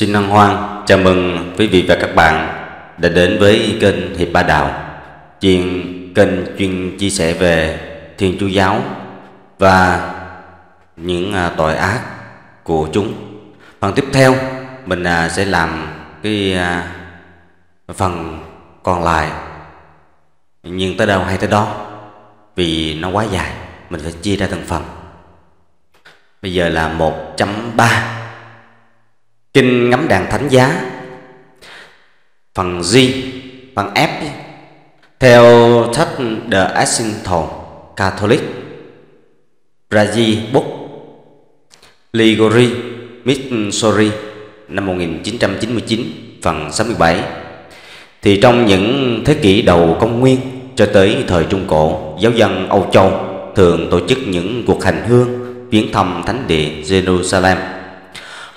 Xin năng hoan chào mừng quý vị và các bạn đã đến với kênh Hiệp Ba Đạo, chuyên kênh chuyên chia sẻ về Thiên Chúa giáo và những à, tội ác của chúng. Phần tiếp theo mình à, sẽ làm cái à, phần còn lại nhưng tới đâu hay tới đó vì nó quá dài mình phải chia ra từng phần. Bây giờ là 1.3 Kinh ngắm đàn thánh giá. Phần G Phần F Theo sách The Essential Catholic. Brazil Book Ligori Missouri năm 1999 phần 67 thì trong những thế kỷ đầu công nguyên cho tới thời Trung Cổ, giáo dân Âu Châu thường tổ chức những cuộc hành hương viếng thăm thánh địa Jerusalem.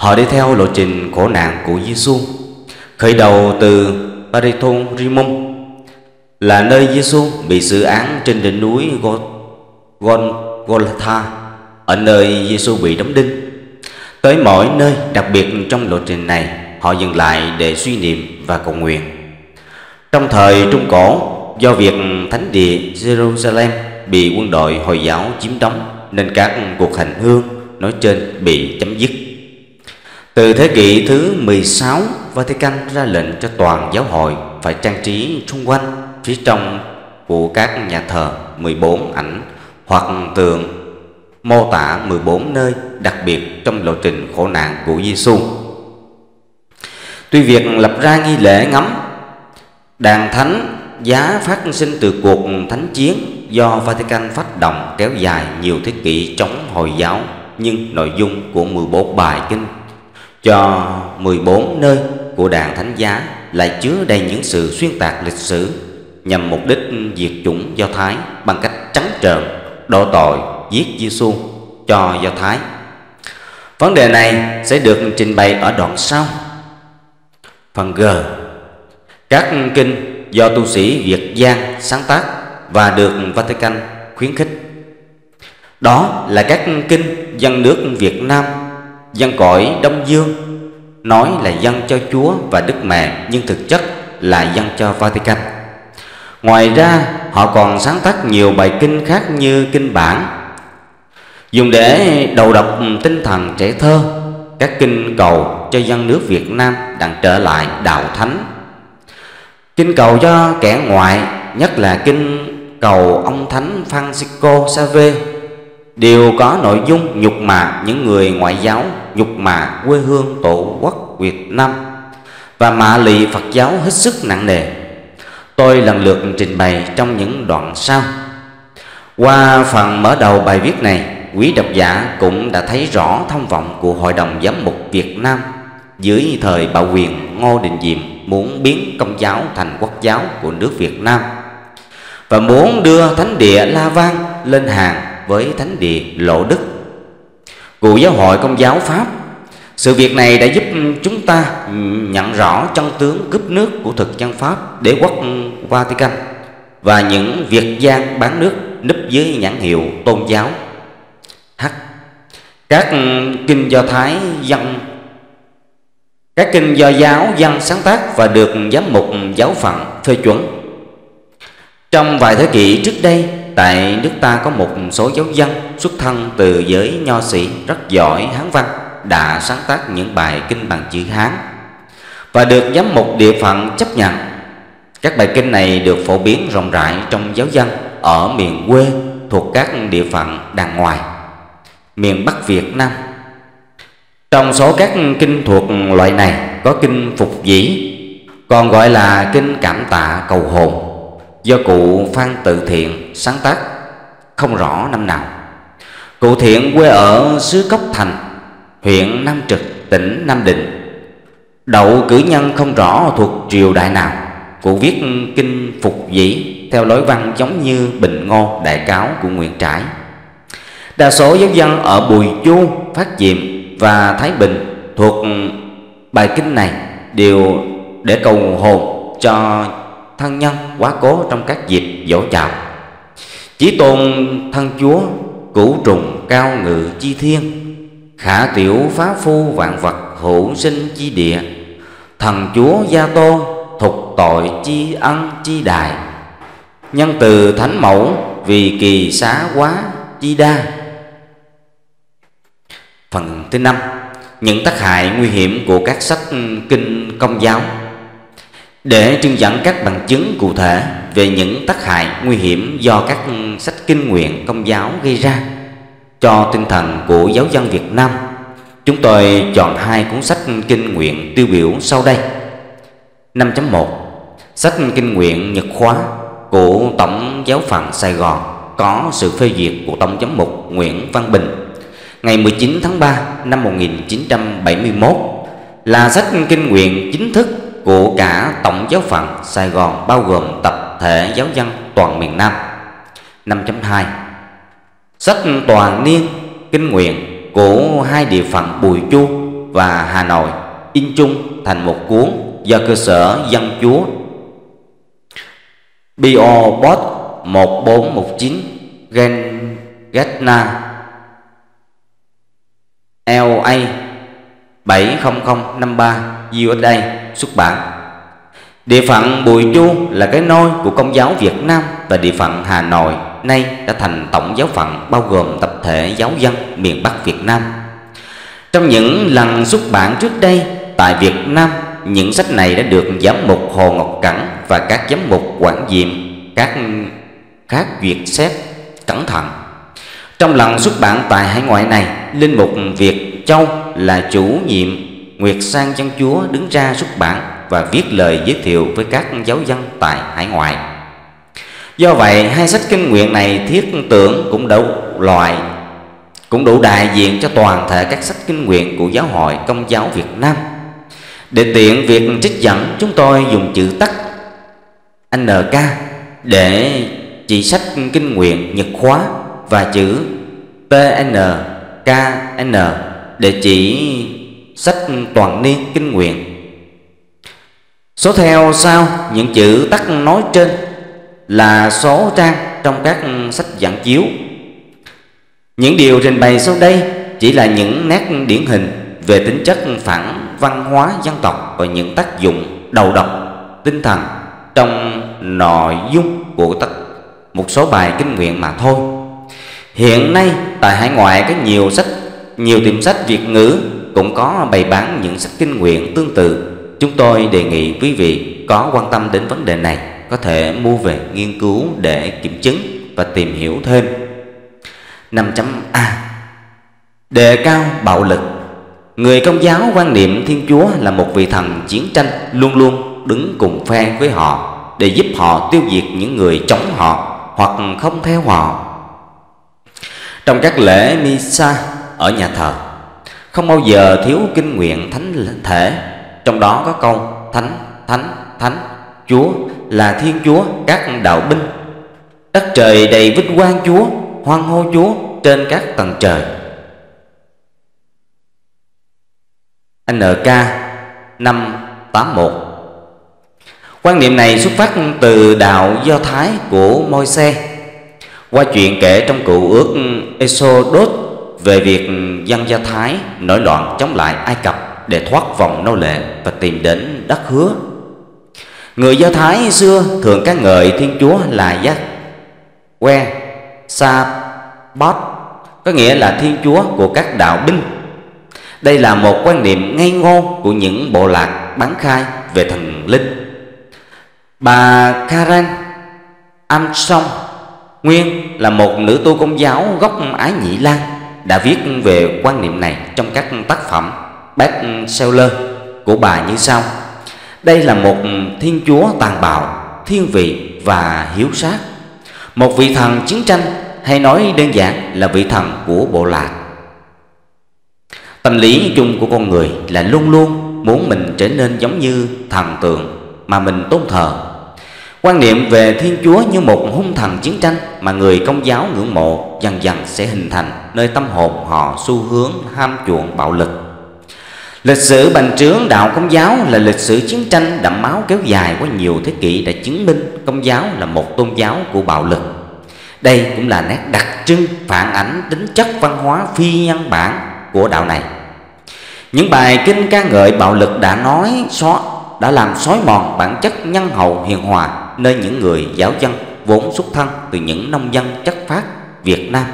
Họ đi theo lộ trình khổ nạn của Giêsu, khởi đầu từ Bariton Rimum là nơi Giêsu bị xử án trên đỉnh núi Golgotha, ở nơi Giêsu bị đóng đinh. Tới mỗi nơi đặc biệt trong lộ trình này, họ dừng lại để suy niệm và cầu nguyện. Trong thời Trung Cổ, do việc thánh địa Jerusalem bị quân đội Hồi giáo chiếm đóng nên các cuộc hành hương nói trên bị chấm dứt. Từ thế kỷ thứ 16, Vatican ra lệnh cho toàn giáo hội phải trang trí xung quanh phía trong của các nhà thờ 14 ảnh hoặc tường mô tả 14 nơi đặc biệt trong lộ trình khổ nạn của Giêsu. Tuy việc lập ra nghi lễ ngắm đàn thánh giá phát sinh từ cuộc thánh chiến do Vatican phát động kéo dài nhiều thế kỷ chống Hồi giáo nhưng nội dung của 14 bài kinh cho 14 nơi của đàn thánh giá lại chứa đầy những sự xuyên tạc lịch sử nhằm mục đích diệt chủng Do Thái bằng cách trắng trợn đổ tội giết Giêsu cho Do Thái. Vấn đề này sẽ được trình bày ở đoạn sau. Phần G Các kinh do tu sĩ Việt Giang sáng tác và được Vatican khuyến khích. Đó là các kinh dân nước Việt Nam, dân cõi Đông Dương, nói là dân cho Chúa và Đức Mẹ nhưng thực chất là dân cho Vatican. Ngoài ra, họ còn sáng tác nhiều bài kinh khác như kinh bản, dùng để đầu độc tinh thần trẻ thơ, các kinh cầu cho dân nước Việt Nam đang trở lại đạo thánh. Kinh cầu cho kẻ ngoại, nhất là kinh cầu ông thánh Francisco Save đều có nội dung nhục mạ những người ngoại giáo, nhục mạ quê hương tổ quốc Việt Nam và mạ lị Phật giáo hết sức nặng nề. Tôi lần lượt trình bày trong những đoạn sau. Qua phần mở đầu bài viết này, quý độc giả cũng đã thấy rõ thông vọng của Hội đồng Giám mục Việt Nam dưới thời bạo quyền Ngô Đình Diệm muốn biến công giáo thành quốc giáo của nước Việt Nam và muốn đưa thánh địa La Vang lên hàng với thánh địa Lộ Đức của giáo hội công giáo Pháp. Sự việc này đã giúp chúng ta nhận rõ chân tướng cướp nước của thực dân Pháp đế quốc Vatican và những việc gian bán nước núp dưới nhãn hiệu tôn giáo H. Các kinh do Thái dân các kinh do giáo dân sáng tác và được giám mục giáo phận phê chuẩn trong vài thế kỷ trước đây, tại nước ta có một số giáo dân xuất thân từ giới nho sĩ rất giỏi Hán văn đã sáng tác những bài kinh bằng chữ Hán và được giám mục địa phận chấp nhận. Các bài kinh này được phổ biến rộng rãi trong giáo dân ở miền quê thuộc các địa phận đàng ngoài, miền Bắc Việt Nam. Trong số các kinh thuộc loại này có kinh Phục Dĩ, còn gọi là kinh Cảm Tạ Cầu Hồn do cụ Phan Tự Thiện sáng tác không rõ năm nào. Cụ Thiện quê ở xứ Cốc Thành, huyện Nam Trực, tỉnh Nam Định. Đậu cử nhân không rõ thuộc triều đại nào. Cụ viết kinh phục dĩ theo lối văn giống như Bình Ngô Đại Cáo của Nguyễn Trãi. Đa số giáo dân ở Bùi Chu, Phát Diệm và Thái Bình thuộc bài kinh này đều để cầu hồn cho thân nhân quá cố trong các dịp dỗ chào chỉ tôn thân chúa, cửu trùng cao ngự chi thiên, khả tiểu phá phu vạn vật hữu sinh chi địa, Thần Chúa Gia Tôn thục tội chi ân chi đài, Nhân từ Thánh Mẫu vì kỳ xá quá chi đa. Phần thứ năm, Những tác hại nguy hiểm của các sách kinh công giáo. Để trưng dẫn các bằng chứng cụ thể về những tác hại nguy hiểm do các sách kinh nguyện, công giáo gây ra cho tinh thần của giáo dân Việt Nam. Chúng tôi chọn hai cuốn sách kinh nguyện tiêu biểu sau đây. 5.1 Sách kinh nguyện Nhật khóa của Tổng giáo phận Sài Gòn có sự phê duyệt của Tổng giám mục Nguyễn Văn Bình. Ngày 19 tháng 3 năm 1971 là sách kinh nguyện chính thức của cả Tổng giáo phận Sài Gòn bao gồm tập thể giáo dân toàn miền Nam. 5.2 Sách toàn niên kinh nguyện của hai địa phận Bùi Chu và Hà Nội in chung thành một cuốn do cơ sở dân chúa. Bio Bot 1419 Gen Gatna LA 70053 USA xuất bản. Địa phận Bùi Chu là cái nôi của Công giáo Việt Nam và địa phận Hà Nội nay đã thành tổng giáo phận bao gồm tập thể giáo dân miền Bắc Việt Nam. Trong những lần xuất bản trước đây tại Việt Nam, những sách này đã được giám mục Hồ Ngọc Cẩn và các giám mục quản diệm các khác duyệt xét cẩn thận. Trong lần xuất bản tại hải ngoại này, linh mục Việt Châu là chủ nhiệm Nguyệt Sang Chân Chúa đứng ra xuất bản và viết lời giới thiệu với các giáo dân tại hải ngoại. Do vậy, hai sách kinh nguyện này thiết tưởng cũng đủ loại cũng đủ đại diện cho toàn thể các sách kinh nguyện của giáo hội công giáo Việt Nam. Để tiện việc trích dẫn, chúng tôi dùng chữ tắt NK để chỉ sách kinh nguyện Nhật khóa và chữ TNKN để chỉ sách toàn niên kinh nguyện. Số theo sau những chữ tắt nói trên là số trang trong các sách giảng chiếu. Những điều trình bày sau đây chỉ là những nét điển hình về tính chất phản văn hóa dân tộc và những tác dụng đầu độc tinh thần trong nội dung của tất một số bài kinh nguyện mà thôi. Hiện nay tại hải ngoại có nhiều sách, nhiều tiệm sách Việt ngữ cũng có bày bán những sách kinh nguyện tương tự. Chúng tôi đề nghị quý vị có quan tâm đến vấn đề này, có thể mua về nghiên cứu để kiểm chứng và tìm hiểu thêm. 5.a Đề cao bạo lực. Người công giáo quan niệm Thiên Chúa là một vị thần chiến tranh Luôn luôn đứng cùng phe với họ Để giúp họ tiêu diệt những người chống họ Hoặc không theo họ. Trong các lễ Misa ở nhà thờ, Không bao giờ thiếu kinh nguyện thánh thể. Trong đó có câu Thánh, Thánh, Thánh Chúa là Thiên Chúa các đạo binh. Đất trời đầy vinh quang Chúa Hoan hô Chúa trên các tầng trời. NK 581 Quan niệm này xuất phát từ đạo Do Thái của Môi-se. Qua chuyện kể trong cựu ước Exodus Về việc dân Do Thái nổi loạn chống lại Ai Cập. Để thoát vòng nô lệ và tìm đến đất hứa. Người Do Thái xưa thường ca ngợi Thiên Chúa là Giác Que Sa Bot Có nghĩa là Thiên Chúa của các đạo binh. Đây là một quan niệm ngây ngô của những bộ lạc bán khai về thần linh. Bà Karen Armstrong Nguyên là một nữ tu công giáo gốc Ái Nhĩ Lan Đã viết về quan niệm này trong các tác phẩm bestseller của bà như sau. Đây là một thiên chúa tàn bạo, thiên vị và hiếu sát. Một vị thần chiến tranh hay nói đơn giản là vị thần của bộ lạc. Tâm lý chung của con người là luôn luôn muốn mình trở nên giống như thần tượng mà mình tôn thờ. Quan niệm về Thiên Chúa như một hung thần chiến tranh mà người công giáo ngưỡng mộ dần dần sẽ hình thành nơi tâm hồn họ xu hướng ham chuộng bạo lực. Lịch sử bành trướng đạo công giáo là lịch sử chiến tranh đẫm máu kéo dài qua nhiều thế kỷ đã chứng minh công giáo là một tôn giáo của bạo lực. Đây cũng là nét đặc trưng phản ảnh tính chất văn hóa phi nhân bản của đạo này. Những bài kinh ca ngợi bạo lực đã nói xóa đã làm xói mòn bản chất nhân hậu hiền hòa nơi những người giáo dân vốn xuất thân từ những nông dân chất phát Việt Nam.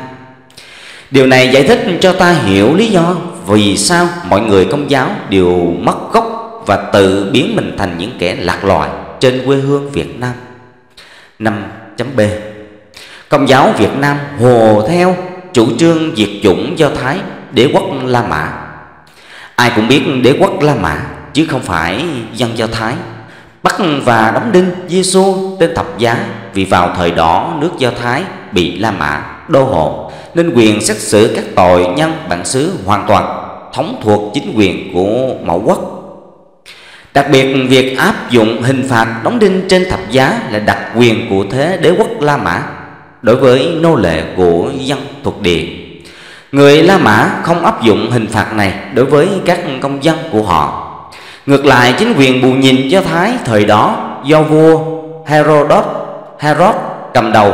Điều này giải thích cho ta hiểu lý do vì sao mọi người công giáo đều mất gốc và tự biến mình thành những kẻ lạc loài trên quê hương Việt Nam. 5.b Công giáo Việt Nam hồ theo chủ trương diệt chủng Do Thái, đế quốc La Mã. Ai cũng biết đế quốc La Mã, chứ không phải dân Do Thái. Bắt và đóng đinh Giêsu trên thập giá vì vào thời đó nước Do Thái bị La Mã đô hộ, nên quyền xét xử các tội nhân bản xứ hoàn toàn thống thuộc chính quyền của mẫu quốc. Đặc biệt, việc áp dụng hình phạt đóng đinh trên thập giá là đặc quyền của thế đế quốc La Mã đối với nô lệ của dân thuộc địa. Người La Mã không áp dụng hình phạt này đối với các công dân của họ. Ngược lại, chính quyền bù nhìn Do Thái thời đó do vua Herodot, Herod cầm đầu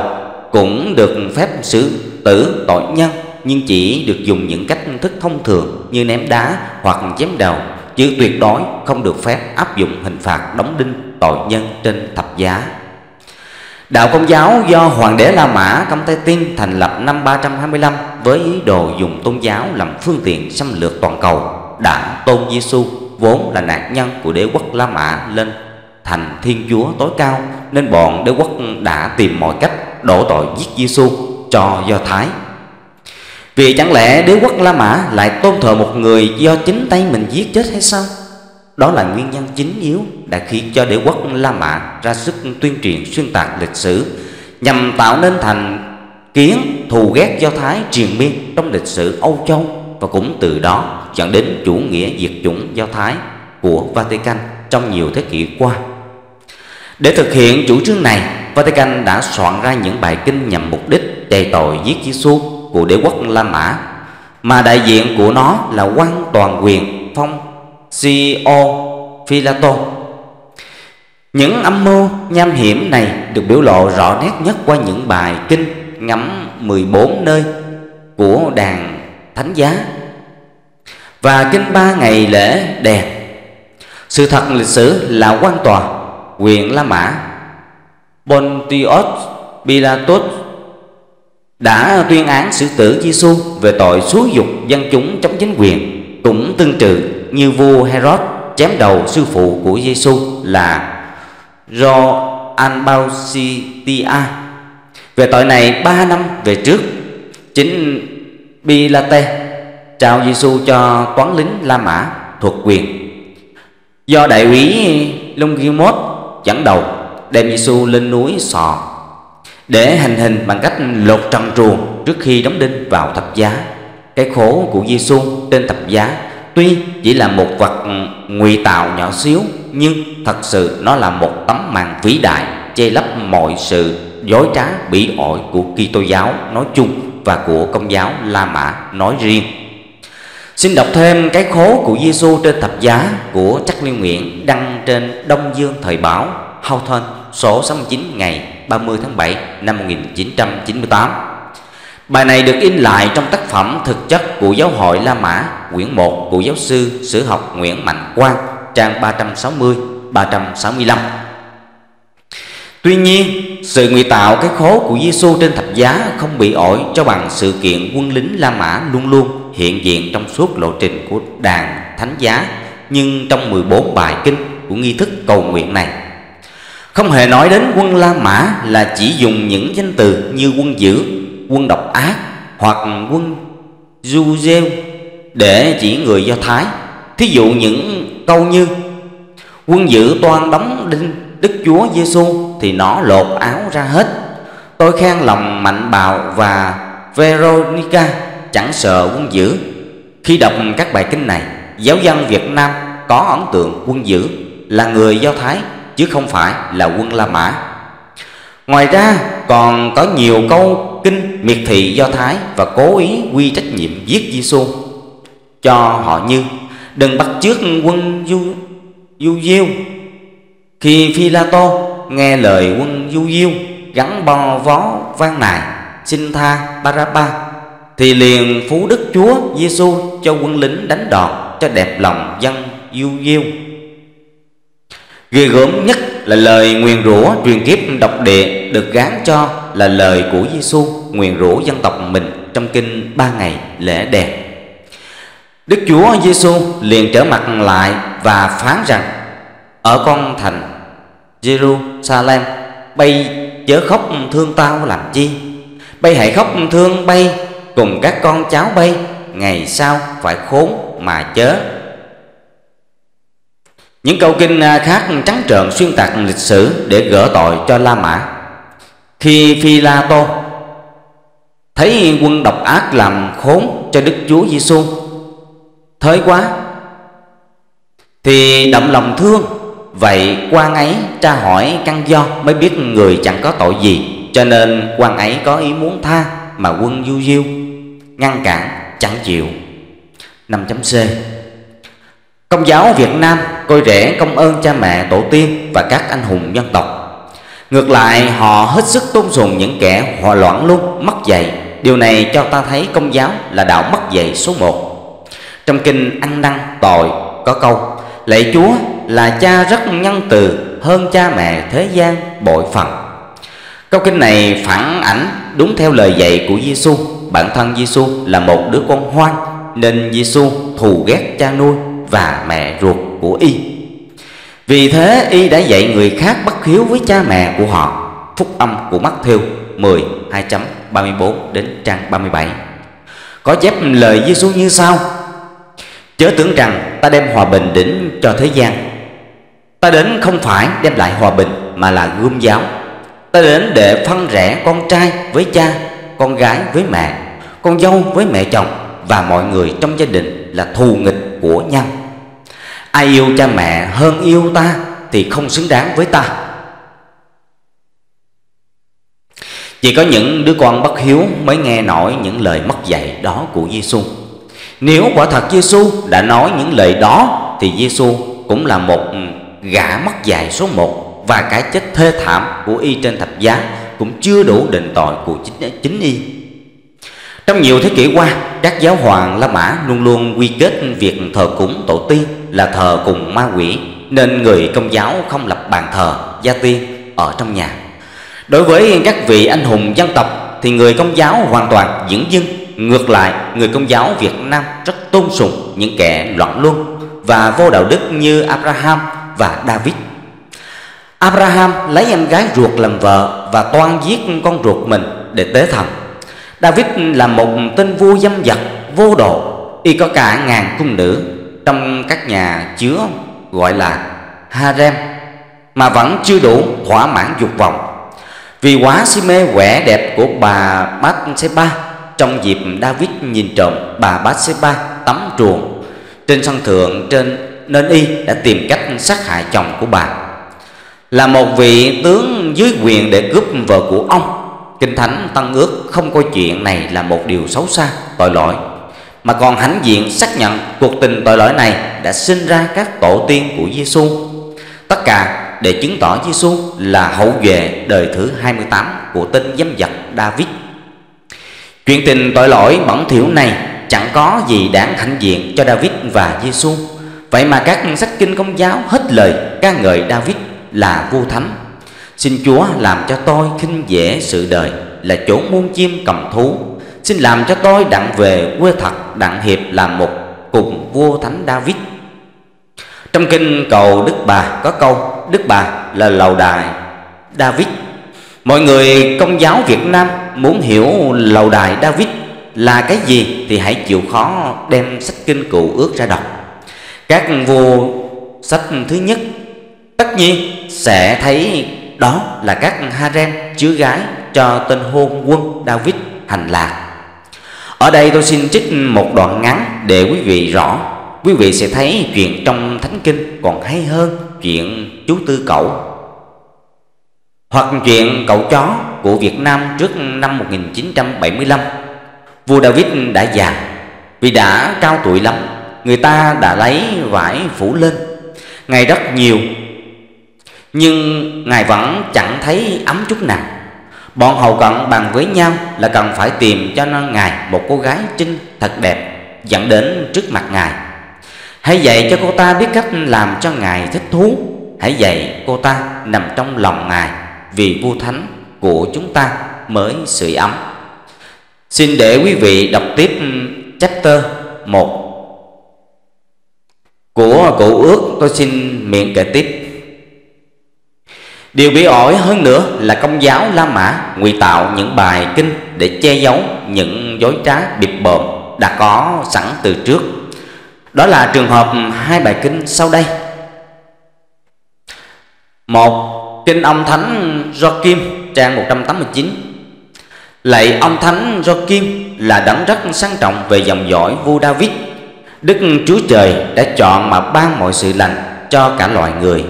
cũng được phép xử tử tội nhân, nhưng chỉ được dùng những cách thức thông thường như ném đá hoặc chém đầu, chứ tuyệt đối không được phép áp dụng hình phạt đóng đinh tội nhân trên thập giá. Đạo Công giáo do Hoàng đế La Mã Công Tây Tiên thành lập năm 325 với ý đồ dùng tôn giáo làm phương tiện xâm lược toàn cầu đã tôn Giêsu vốn là nạn nhân của đế quốc La Mã lên thành Thiên Chúa tối cao, nên bọn đế quốc đã tìm mọi cách đổ tội giết Giêsu cho Do Thái. Vì chẳng lẽ đế quốc La Mã lại tôn thờ một người do chính tay mình giết chết hay sao? Đó là nguyên nhân chính yếu đã khiến cho đế quốc La Mã ra sức tuyên truyền xuyên tạc lịch sử, nhằm tạo nên thành kiến thù ghét Do Thái triền miên trong lịch sử Âu Châu và cũng từ đó dẫn đến chủ nghĩa diệt chủng Do Thái của Vatican trong nhiều thế kỷ qua. Để thực hiện chủ trương này, Vatican đã soạn ra những bài kinh nhằm mục đích đầy tội giết Giêsu của đế quốc La Mã, mà đại diện của nó là quan toàn quyền phong CEO Philato. Những âm mưu nham hiểm này được biểu lộ rõ nét nhất qua những bài kinh ngắm 14 nơi của đàn thánh giá và kinh ba ngày lễ đèn. Sự thật lịch sử là quan tòa quyền La Mã Pontius Pilatus đã tuyên án xử tử Giêsu về tội xúi dục dân chúng chống chính quyền cũng tương tự như vua Herod chém đầu sư phụ của Giêsu là Do Anbausitia. Về tội này ba năm về trước, chính Pilate trao Giêsu cho toán lính La Mã thuộc quyền. Do đại úy Longinus dẫn đầu, đem Giêsu lên núi Sò, để hành hình bằng cách lột trần truồng trước khi đóng đinh vào thập giá. Cái khổ của Giêsu trên thập giá tuy chỉ là một vật ngụy tạo nhỏ xíu, nhưng thật sự nó là một tấm màn vĩ đại che lấp mọi sự dối trá bỉ ổi của Kitô giáo nói chung và của Công giáo La Mã nói riêng. Xin đọc thêm cái khố của Giêsu trên thập giá của Trắc Liên Nguyện đăng trên Đông Dương Thời báo Houghton số 69 ngày 30 tháng 7 năm 1998. Bài này được in lại trong tác phẩm Thực chất của Giáo hội La Mã, quyển 1 của giáo sư sử học Nguyễn Mạnh Quang, trang 360 365. Tuy nhiên, sự ngụy tạo cái khố của Giêsu trên thập giá không bị ổi cho bằng sự kiện quân lính La Mã luôn luôn hiện diện trong suốt lộ trình của đàn thánh giá, nhưng trong 14 bài kinh của nghi thức cầu nguyện này không hề nói đến quân La Mã là chỉ dùng những danh từ như quân dữ, quân độc ác hoặc quân du rêu để chỉ người Do Thái. Thí dụ những câu như Quân dữ toan đóng đinh Đức Chúa Giêsu thì nó lột áo ra hết. Tôi khen lòng mạnh bạo và Veronica chẳng sợ quân dữ. Khi đọc các bài kinh này, giáo dân Việt Nam có ấn tượng quân dữ là người Do Thái chứ không phải là quân La Mã. Ngoài ra còn có nhiều câu kinh miệt thị Do Thái và cố ý quy trách nhiệm giết Giêsu cho họ như đừng bắt chước quân Du Du Diêu khi Phi La Tô nghe lời quân Du Diêu gắn bò vó vang nài xin tha Barabba thì liền phú đức Chúa Giêsu cho quân lính đánh đòn cho đẹp lòng dân yêu diêu Ghê gớm nhất là lời nguyền rủa truyền kiếp độc địa được gán cho là lời của Giêsu nguyền rủa dân tộc mình trong kinh ba ngày lễ đèn. Đức Chúa Giêsu liền trở mặt lại và phán rằng, ở con thành Jerusalem, bay chớ khóc thương tao làm chi bay hãy khóc thương bay cùng các con cháu bay, ngày sau phải khốn mà chớ những câu kinh à, khác trắng trợn xuyên tạc lịch sử để gỡ tội cho La Mã. Khi Phi La Tô thấy quân độc ác làm khốn cho Đức Chúa Giêsu thới quá, thì động lòng thương, vậy quan ấy tra hỏi căn do mới biết người chẳng có tội gì, cho nên quan ấy có ý muốn tha mà quân du diêu ngăn cản chẳng chịu 5 C Công giáo Việt Nam coi rẻ công ơn cha mẹ tổ tiên và các anh hùng dân tộc. Ngược lại họ hết sức tôn sùng những kẻ hòa loạn luôn, mất dạy. Điều này cho ta thấy công giáo là đạo mất dạy số một. Trong kinh ăn năn tội có câu Lạy Chúa là cha rất nhân từ hơn cha mẹ thế gian bội phần. Câu kinh này phản ảnh đúng theo lời dạy của Giêsu. Bản thân Giêsu là một đứa con hoang, nên Giêsu thù ghét cha nuôi và mẹ ruột của y. Vì thế, y đã dạy người khác bất hiếu với cha mẹ của họ. Phúc âm của Matthew 10 2.34 đến trang 37 có chép lời Giêsu như sau. Chớ tưởng rằng ta đem hòa bình đến cho thế gian. Ta đến không phải đem lại hòa bình mà là gươm giáo. Ta đến để phân rẽ con trai với cha, con gái với mẹ con dâu với mẹ chồng và mọi người trong gia đình là thù nghịch của nhau. Ai yêu cha mẹ hơn yêu ta thì không xứng đáng với ta. Chỉ có những đứa con bất hiếu mới nghe nổi những lời mất dạy đó của Giêsu nếu quả thật Giêsu đã nói những lời đó thì Giêsu cũng là một ừ, gã mất dạy số một và cái chết thê thảm của y trên thập giá cũng chưa đủ định tội của chính, chính y trong nhiều thế kỷ qua, các giáo hoàng La Mã luôn luôn quy kết việc thờ cúng tổ tiên là thờ cùng ma quỷ, nên người công giáo không lập bàn thờ gia tiên ở trong nhà. Đối với các vị anh hùng dân tộc thì người công giáo hoàn toàn diễn dưng. Ngược lại, người công giáo Việt Nam rất tôn sùng những kẻ loạn luân và vô đạo đức như Abraham và David. Abraham lấy em gái ruột làm vợ và toan giết con ruột mình để tế thần David là một tên vua dâm dật, vô độ, Y có cả ngàn cung nữ. Trong các nhà chứa gọi là harem, Mà vẫn chưa đủ thỏa mãn dục vọng. Vì quá si mê vẻ đẹp của bà Bathsheba, Trong dịp David nhìn trộm bà Bathsheba tắm truồng Trên sân thượng trên, nên y đã tìm cách sát hại chồng của bà. Là một vị tướng dưới quyền để cướp vợ của ông, Kinh Thánh tăng Ước không coi chuyện này là một điều xấu xa, tội lỗi Mà còn hãnh diện xác nhận cuộc tình tội lỗi này đã sinh ra các tổ tiên của Giêsu. Tất cả để chứng tỏ Giêsu là hậu duệ đời thứ 28 của tên dâm dật David Chuyện tình tội lỗi bẩn thỉu này chẳng có gì đáng hãnh diện cho David và Giêsu. Vậy mà các sách kinh công giáo hết lời ca ngợi David là vua thánh Xin Chúa làm cho tôi khinh dễ sự đời là chỗ muôn chim cầm thú. Xin làm cho tôi đặng về quê thật, Đặng hiệp làm một cùng vua thánh David. Trong kinh cầu Đức Bà có câu, Đức Bà là lầu đài David. Mọi người công giáo Việt Nam muốn hiểu lầu đài David là cái gì Thì hãy chịu khó đem sách kinh cụ ước ra đọc. Các vua sách thứ nhất, Tất nhiên sẽ thấy đó là các harem chứa gái cho tên hôn quân David hành lạc. Ở đây tôi xin trích một đoạn ngắn để quý vị rõ. Quý vị sẽ thấy chuyện trong Thánh Kinh còn hay hơn chuyện chú Tư Cẩu hoặc chuyện cậu chó của Việt Nam trước năm 1975. Vua David đã già vì đã cao tuổi lắm, người ta đã lấy vải phủ lên. Ngày rất nhiều nhưng Ngài vẫn chẳng thấy ấm chút nào Bọn hầu cận bàn với nhau là cần phải tìm cho Ngài một cô gái trinh thật đẹp, Dẫn đến trước mặt Ngài. Hãy dạy cho cô ta biết cách làm cho Ngài thích thú. Hãy dạy cô ta nằm trong lòng Ngài Vì vua thánh của chúng ta mới sưởi ấm. Xin để quý vị đọc tiếp chapter 1 Của cụ ước. Tôi xin miệng kể tiếp. Điều bị ổi hơn nữa là công giáo La Mã ngụy tạo những bài kinh để che giấu những dối trá bịp bợm đã có sẵn từ trước. Đó là trường hợp hai bài kinh sau đây. Một, kinh ông thánh Joachim trang 189. Lạy ông thánh Joachim là đấng rất sang trọng về dòng dõi vua David. Đức Chúa Trời đã chọn mà ban mọi sự lành cho cả loài người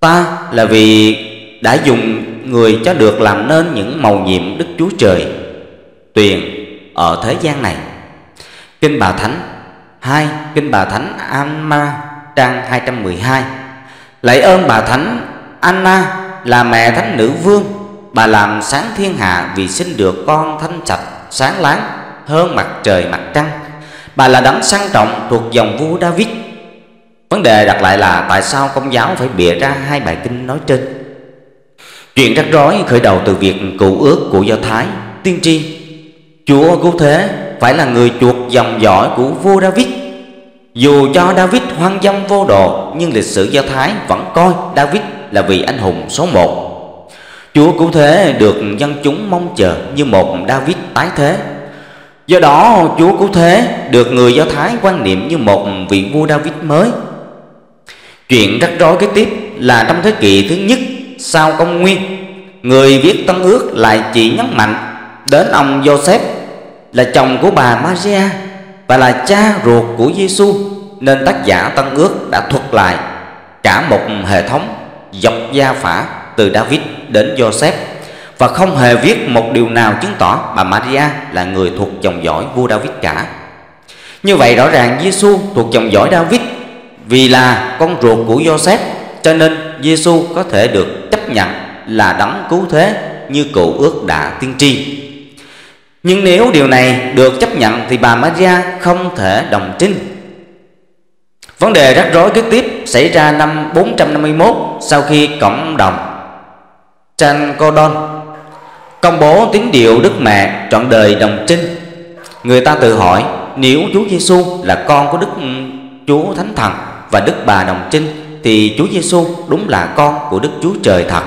Ta là vì đã dùng người cho được làm nên những màu nhiệm Đức Chúa Trời Tuyền ở thế gian này. Kinh Bà Thánh 2. Kinh Bà Thánh Anna trang 212 Lạy ơn Bà Thánh Anna là mẹ Thánh Nữ Vương. Bà làm sáng thiên hạ vì sinh được con thanh sạch sáng láng, hơn mặt trời mặt trăng. Bà là đấng sang trọng thuộc dòng vua David. Vấn đề đặt lại là tại sao công giáo phải bịa ra hai bài kinh nói trên? Chuyện rắc rối khởi đầu từ việc cụ ước của Do Thái, Tiên tri. Chúa cứu thế phải là người chuột dòng dõi của vua David. Dù cho David hoang dâm vô độ, Nhưng lịch sử Do Thái vẫn coi David là vị anh hùng số một. Chúa cứu thế được dân chúng mong chờ như một David tái thế. Do đó, Chúa cứu thế được người Do Thái quan niệm như một vị vua David mới. Chuyện rắc rối kế tiếp là trong thế kỷ thứ nhất sau công nguyên, Người viết Tân Ước lại chỉ nhấn mạnh đến ông Joseph là chồng của bà Maria và là cha ruột của Giêsu nên tác giả Tân Ước đã thuật lại cả một hệ thống dọc gia phả từ David đến Joseph và không hề viết một điều nào chứng tỏ bà Maria là người thuộc dòng dõi vua David cả. Như vậy rõ ràng Giêsu thuộc dòng dõi David vì là con ruột của Joseph cho nên Giêsu có thể được chấp nhận là đấng cứu thế như cựu ước đã tiên tri. Nhưng nếu điều này được chấp nhận thì bà Maria không thể đồng trinh. Vấn đề rắc rối kế tiếp xảy ra năm 451 sau khi cộng đồng Chan Codon công bố tín điều Đức Mẹ trọn đời đồng trinh. Người ta tự hỏi, nếu Chúa Giêsu là con của Đức Chúa Thánh Thần và Đức Bà Đồng Trinh thì Chúa Giêsu đúng là con của Đức Chúa Trời thật.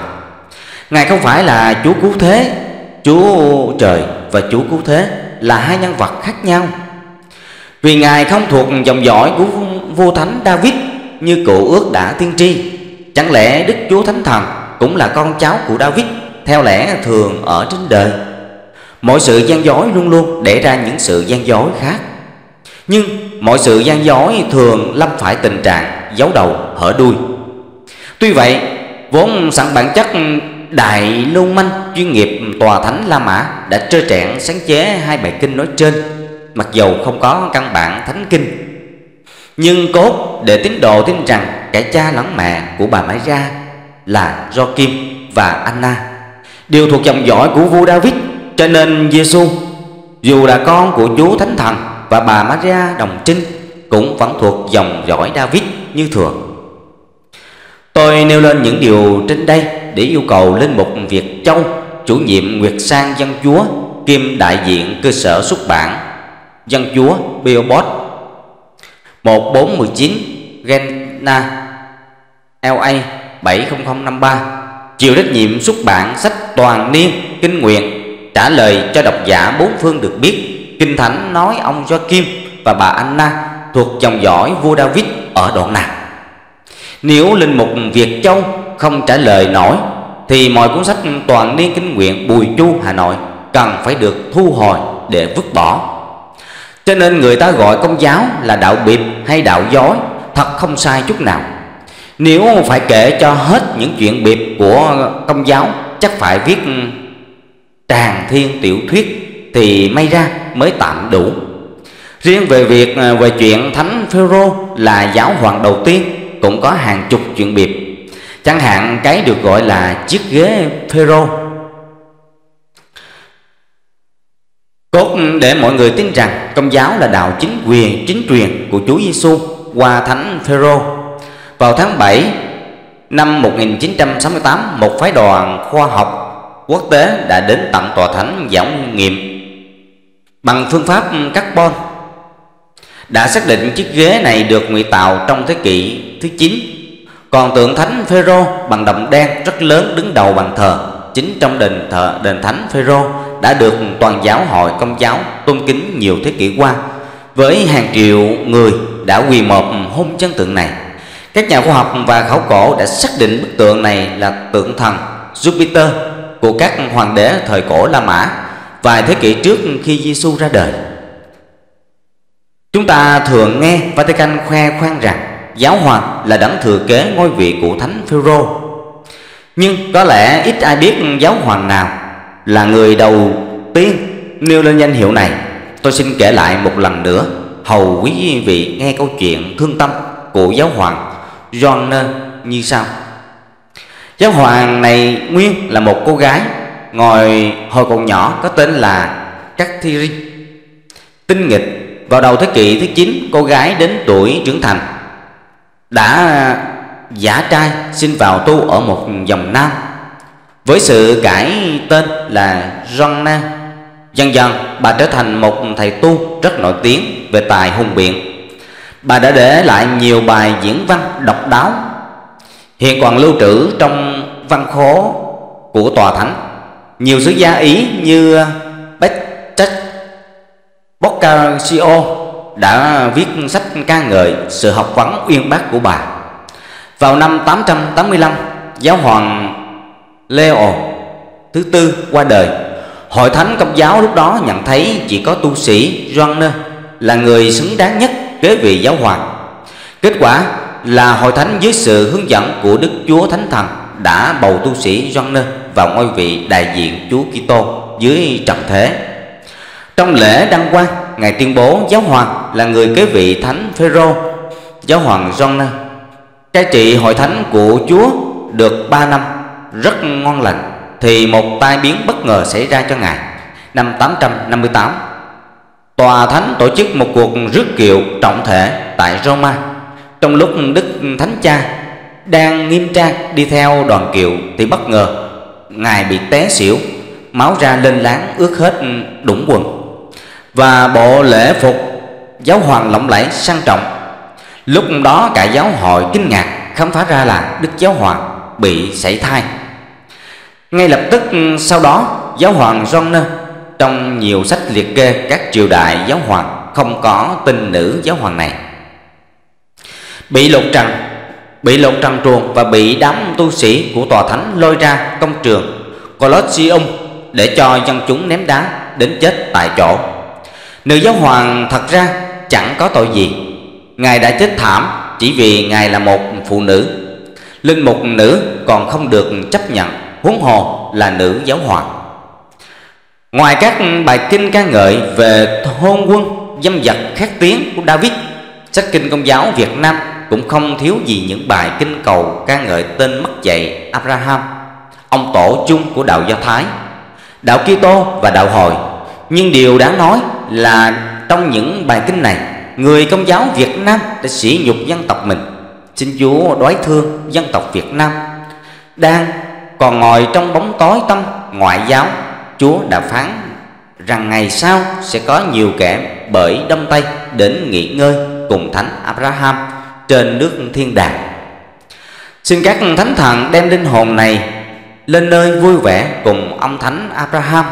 Ngài không phải là Chúa cứu thế, Chúa Trời và Chúa cứu thế là hai nhân vật khác nhau. Vì Ngài không thuộc dòng dõi của vua thánh David như cụ ước đã tiên tri. Chẳng lẽ Đức Chúa Thánh Thần cũng là con cháu của David theo lẽ thường ở trên đời? Mọi sự gian dối luôn luôn để ra những sự gian dối khác. Nhưng mọi sự gian dối thường lâm phải tình trạng giấu đầu, hở đuôi. Tuy vậy, vốn sẵn bản chất đại lưu manh chuyên nghiệp tòa thánh La Mã đã trơ trẽn sáng chế hai bài kinh nói trên, mặc dầu không có căn bản thánh kinh. Nhưng cốt để tín đồ tin rằng cả cha lẫn mẹ của bà Mãi Ra là do kim và Anna đều thuộc dòng dõi của vua David, cho nên Giêsu dù là con của Chúa Thánh Thần và bà Maria đồng trinh cũng vẫn thuộc dòng dõi David như thường. Tôi nêu lên những điều trên đây để yêu cầu lên một Việt Châu, chủ nhiệm Nguyệt Sang Dân Chúa, kiêm đại diện cơ sở xuất bản Dân Chúa Billboard 1419 Gena LA 70053 chịu trách nhiệm xuất bản sách toàn niên kinh nguyện trả lời cho độc giả bốn phương được biết Kinh Thánh nói ông Joachim và bà Anna thuộc dòng dõi vua David ở đoạn nào. Nếu linh mục Việt Châu không trả lời nổi, thì mọi cuốn sách toàn niên kinh nguyện Bùi Chu Hà Nội cần phải được thu hồi để vứt bỏ. Cho nên người ta gọi công giáo là đạo biệp hay đạo dối, thật không sai chút nào. Nếu phải kể cho hết những chuyện biệp của công giáo, chắc phải viết tràng thiên tiểu thuyết thì may ra mới tạm đủ. Riêng về việc à, về chuyện thánh phêrô là giáo hoàng đầu tiên cũng có hàng chục chuyện biệt. Chẳng hạn cái được gọi là chiếc ghế phêrô. Cốt để mọi người tin rằng công giáo là đạo chính quyền chính truyền của Chúa Giêsu qua Thánh Phêrô. Vào tháng 7 năm 1968, một phái đoàn khoa học quốc tế đã đến tặng tòa thánh giảng nghiệm bằng phương pháp carbon, đã xác định chiếc ghế này được ngụy tạo trong thế kỷ thứ 9 còn tượng thánh Phêrô bằng đồng đen rất lớn đứng đầu bàn thờ. Chính trong đền thờ, đền thánh Phêrô đã được toàn giáo hội công giáo tôn kính nhiều thế kỷ qua. Với hàng triệu người đã quỳ một hôn chân tượng này. Các nhà khoa học và khảo cổ đã xác định bức tượng này là tượng thần Jupiter của các hoàng đế thời cổ La Mã vài thế kỷ trước khi Giêsu ra đời. Chúng ta thường nghe Vatican khoe khoang rằng giáo hoàng là đấng thừa kế ngôi vị của Thánh Phêrô. Nhưng có lẽ ít ai biết giáo hoàng nào là người đầu tiên nêu lên danh hiệu này. Tôi xin kể lại một lần nữa, hầu quý vị nghe câu chuyện thương tâm của giáo hoàng John như sau. Giáo hoàng này nguyên là một cô gái Ngồi hồi còn nhỏ có tên là Catherine Tinh nghịch, vào đầu thế kỷ thứ 9 Cô gái đến tuổi trưởng thành. Đã giả trai, xin vào tu ở một dòng nam. Với sự cải tên là Jonna Dần dần bà trở thành một thầy tu rất nổi tiếng về tài hùng biện. Bà đã để lại nhiều bài diễn văn độc đáo, hiện còn lưu trữ trong văn khố của tòa thánh nhiều sứ gia ý như Petrus Boccaccio đã viết sách ca ngợi sự học vấn uyên bác của bà. Vào năm 885 giáo hoàng Leo thứ tư qua đời. Hội thánh công giáo lúc đó nhận thấy chỉ có tu sĩ Joanne là người xứng đáng nhất kế vị giáo hoàng. Kết quả là hội thánh dưới sự hướng dẫn của Đức Chúa Thánh Thần đã bầu tu sĩ Gioan vào ngôi vị đại diện Chúa Kitô dưới trần thế. Trong lễ đăng quang, ngài tuyên bố giáo hoàng là người kế vị thánh Phêrô, giáo hoàng Gioan cai trị hội thánh của Chúa được 3 năm rất ngon lành thì một tai biến bất ngờ xảy ra cho ngài năm 858. Tòa thánh tổ chức một cuộc rước kiệu trọng thể tại Roma trong lúc Đức Thánh Cha đang nghiêm trang đi theo đoàn kiệu thì bất ngờ Ngài bị té xỉu, máu ra lên láng ướt hết đũng quần. Và bộ lễ phục giáo hoàng lộng lẫy sang trọng. Lúc đó cả giáo hội kinh ngạc khám phá ra là Đức Giáo Hoàng bị sảy thai. Ngay lập tức sau đó giáo hoàng John trong nhiều sách liệt kê các triều đại giáo hoàng không có tin nữ giáo hoàng này bị lột trần bị lột trần truồng và bị đám tu sĩ của tòa thánh lôi ra công trường. Colosseum để cho dân chúng ném đá đến chết tại chỗ. Nữ giáo hoàng thật ra chẳng có tội gì. Ngài đã chết thảm chỉ vì ngài là một phụ nữ. Linh mục nữ còn không được chấp nhận, huống hồ là nữ giáo hoàng. Ngoài các bài kinh ca ngợi về hôn quân, dâm dật, khét tiếng của David, sách kinh công giáo Việt Nam cũng không thiếu gì những bài kinh cầu ca ngợi tên mất dạy Abraham, ông tổ chung của đạo Do Thái, đạo Kitô và đạo Hồi. Nhưng điều đáng nói là trong những bài kinh này, người công giáo Việt Nam đã sỉ nhục dân tộc mình. Xin Chúa đói thương dân tộc Việt Nam đang còn ngồi trong bóng tối tâm ngoại giáo. Chúa đã phán rằng ngày sau sẽ có nhiều kẻ bởi Đông Tây đến nghỉ ngơi cùng Thánh Abraham trên nước thiên đàng. Xin các thánh thần đem linh hồn này lên nơi vui vẻ cùng ông thánh Abraham.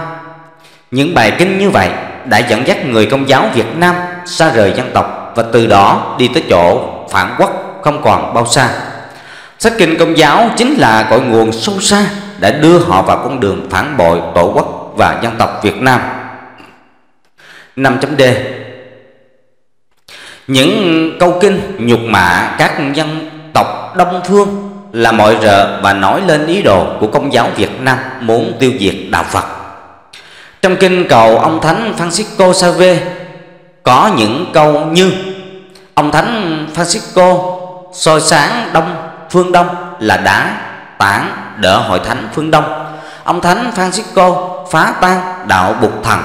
Những bài kinh như vậy đã dẫn dắt người công giáo Việt Nam xa rời dân tộc và từ đó đi tới chỗ phản quốc không còn bao xa. Sách kinh công giáo chính là cội nguồn sâu xa đã đưa họ vào con đường phản bội tổ quốc và dân tộc Việt Nam. 5.d những câu kinh, nhục mạ các dân tộc đông phương là mọi rợ và nói lên ý đồ của công giáo Việt Nam muốn tiêu diệt đạo Phật. Trong kinh cầu ông Thánh Francisco Save có những câu như, Ông Thánh Francisco, soi sáng đông phương đông là đá tảng đỡ hội thánh phương đông Ông Thánh Francisco phá tan đạo bục thần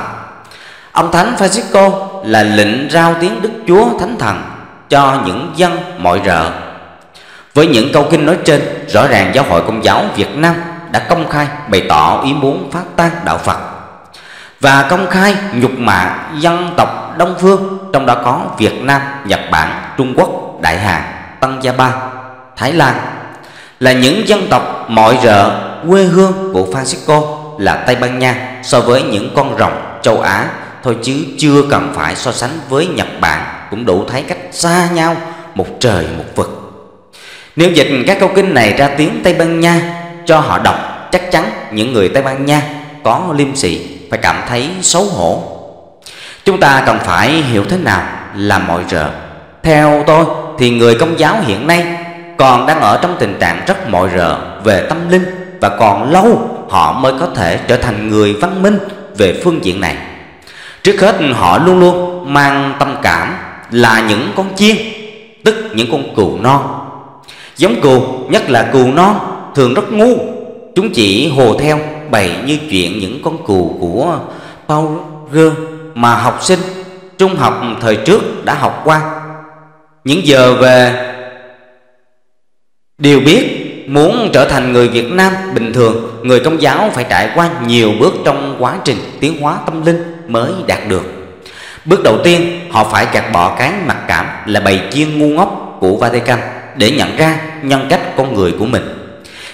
Ông Thánh Francisco là lệnh rao tiếng Đức Chúa Thánh Thần cho những dân mọi rợ. Với những câu kinh nói trên, rõ ràng giáo hội công giáo Việt Nam đã công khai bày tỏ ý muốn phát tan đạo Phật và công khai nhục mạ dân tộc Đông phương, trong đó có Việt Nam, Nhật Bản, Trung Quốc, Đại Hàn, Tân Gia Ba, Thái Lan là những dân tộc mọi rợ quê hương của Francisco là Tây Ban Nha so với những con rồng châu Á thôi chứ chưa cần phải so sánh với Nhật Bản cũng đủ thấy cách xa nhau một trời một vực. Nếu dịch các câu kinh này ra tiếng Tây Ban Nha cho họ đọc, chắc chắn những người Tây Ban Nha có liêm sĩ phải cảm thấy xấu hổ. Chúng ta cần phải hiểu thế nào là mọi rợ. Theo tôi thì người công giáo hiện nay còn đang ở trong tình trạng rất mọi rợ về tâm linh và còn lâu họ mới có thể trở thành người văn minh về phương diện này. Trước hết họ luôn luôn mang tâm cảm là những con chiên, tức những con cừu non. Giống cừu, nhất là cừu non, thường rất ngu. Chúng chỉ hồ theo bày như chuyện những con cừu của Paul mà học sinh trung học thời trước đã học qua. Những giờ về đều biết muốn trở thành người Việt Nam bình thường, người công giáo phải trải qua nhiều bước trong quá trình tiến hóa tâm linh mới đạt được. Bước đầu tiên, họ phải gạt bỏ cái mặc cảm là bầy chiên ngu ngốc của Vatican để nhận ra nhân cách con người của mình.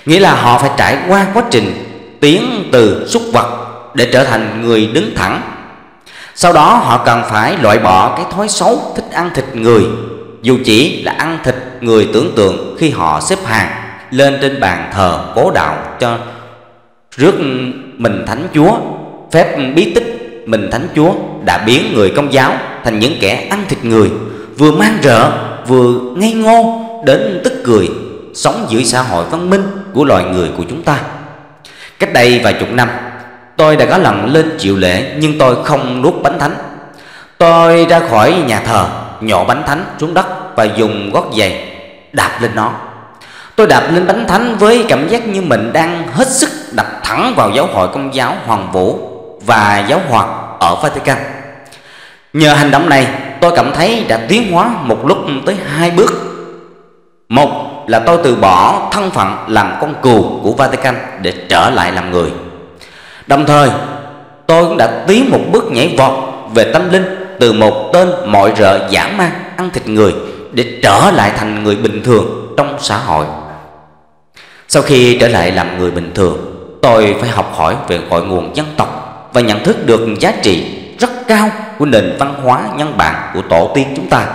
Nghĩa là họ phải trải qua quá trình tiến từ súc vật để trở thành người đứng thẳng. Sau đó họ cần phải loại bỏ cái thói xấu thích ăn thịt người, dù chỉ là ăn thịt người tưởng tượng khi họ xếp hàng lên trên bàn thờ cố đạo cho rước mình thánh chúa phép bí tích mình thánh chúa đã biến người công giáo thành những kẻ ăn thịt người, vừa mang rợ, vừa ngây ngô, đến tức cười, sống giữa xã hội văn minh của loài người của chúng ta. Cách đây vài chục năm, tôi đã có lần lên chịu lễ nhưng tôi không nuốt bánh thánh. Tôi ra khỏi nhà thờ, nhổ bánh thánh xuống đất và dùng gót giày đạp lên nó. Tôi đạp lên bánh thánh với cảm giác như mình đang hết sức đập thẳng vào giáo hội công giáo Hoàng Vũ và giáo hoạt ở Vatican. Nhờ hành động này, tôi cảm thấy đã tiến hóa một lúc tới hai bước. Một là tôi từ bỏ thân phận làm con cừu của Vatican để trở lại làm người. Đồng thời, tôi cũng đã tiến một bước nhảy vọt về tâm linh từ một tên mọi rợ giả man ăn thịt người để trở lại thành người bình thường trong xã hội. Sau khi trở lại làm người bình thường Tôi phải học hỏi về cội nguồn dân tộc và nhận thức được giá trị rất cao của nền văn hóa nhân bản của tổ tiên chúng ta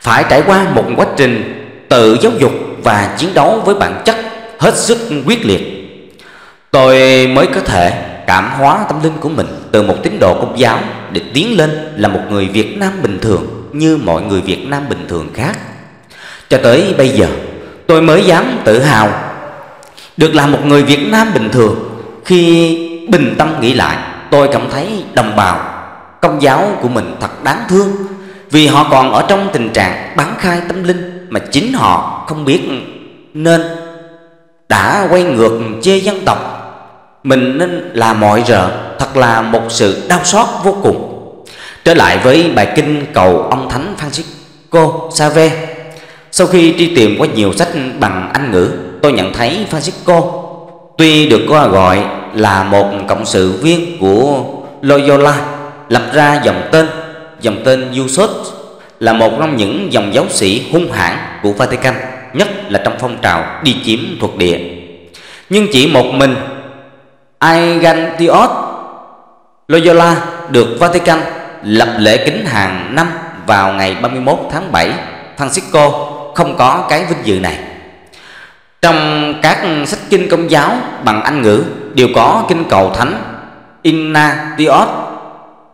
Phải trải qua một quá trình tự giáo dục và chiến đấu với bản chất hết sức quyết liệt Tôi mới có thể cảm hóa tâm linh của mình từ một tín đồ công giáo để tiến lên là một người Việt Nam bình thường như mọi người Việt Nam bình thường khác. Cho tới bây giờ, tôi mới dám tự hào được là một người Việt Nam bình thường Khi bình tâm nghĩ lại, Tôi cảm thấy đồng bào, Công giáo của mình thật đáng thương, Vì họ còn ở trong tình trạng bán khai tâm linh Mà chính họ không biết nên Đã quay ngược chê dân tộc. Mình nên là mọi rợ, Thật là một sự đau xót vô cùng. Trở lại với bài kinh cầu ông Thánh Francisco Save Sau khi đi tìm qua nhiều sách bằng Anh ngữ, tôi nhận thấy Francisco tuy được gọi là một cộng sự viên của Loyola, lập ra dòng tên dòng tên Yusuf, là một trong những dòng giáo sĩ hung hãn của Vatican, nhất là trong phong trào đi chiếm thuộc địa. Nhưng chỉ một mình Aigantios Loyola được Vatican lập lễ kính hàng năm vào ngày 31 tháng 7 Francisco không có cái vinh dự này. Trong các sách kinh công giáo bằng Anh ngữ đều có kinh cầu thánh Ignatius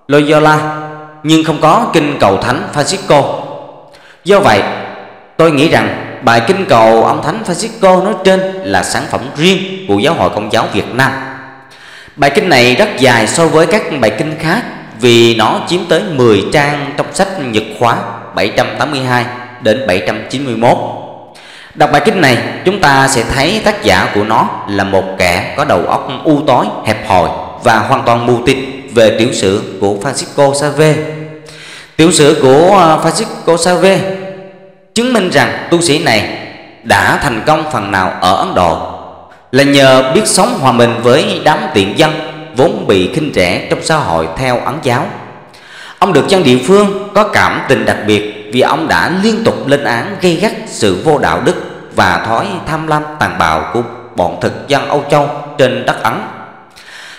Loyola nhưng không có kinh cầu thánh Francisco. Do vậy, tôi nghĩ rằng bài kinh cầu ông thánh Francisco nói trên là sản phẩm riêng của giáo hội công giáo Việt Nam. Bài kinh này rất dài so với các bài kinh khác vì nó chiếm tới 10 trang trong sách Nhật khóa 782 đến 791 Đọc bài kinh này chúng ta sẽ thấy tác giả của nó là một kẻ có đầu óc u tối, hẹp hòi và hoàn toàn mù tịt về tiểu sử của Francisco Save. Tiểu sử của ờ, Francisco Save chứng minh rằng tu sĩ này đã thành công phần nào ở Ấn Độ là nhờ biết sống hòa mình với đám tiện dân vốn bị khinh rẻ trong xã hội theo ấn giáo. Ông được dân địa phương có cảm tình đặc biệt vì ông đã liên tục lên án gây gắt sự vô đạo đức và thói tham lam tàn bạo của bọn thực dân Âu Châu trên đất Ấn.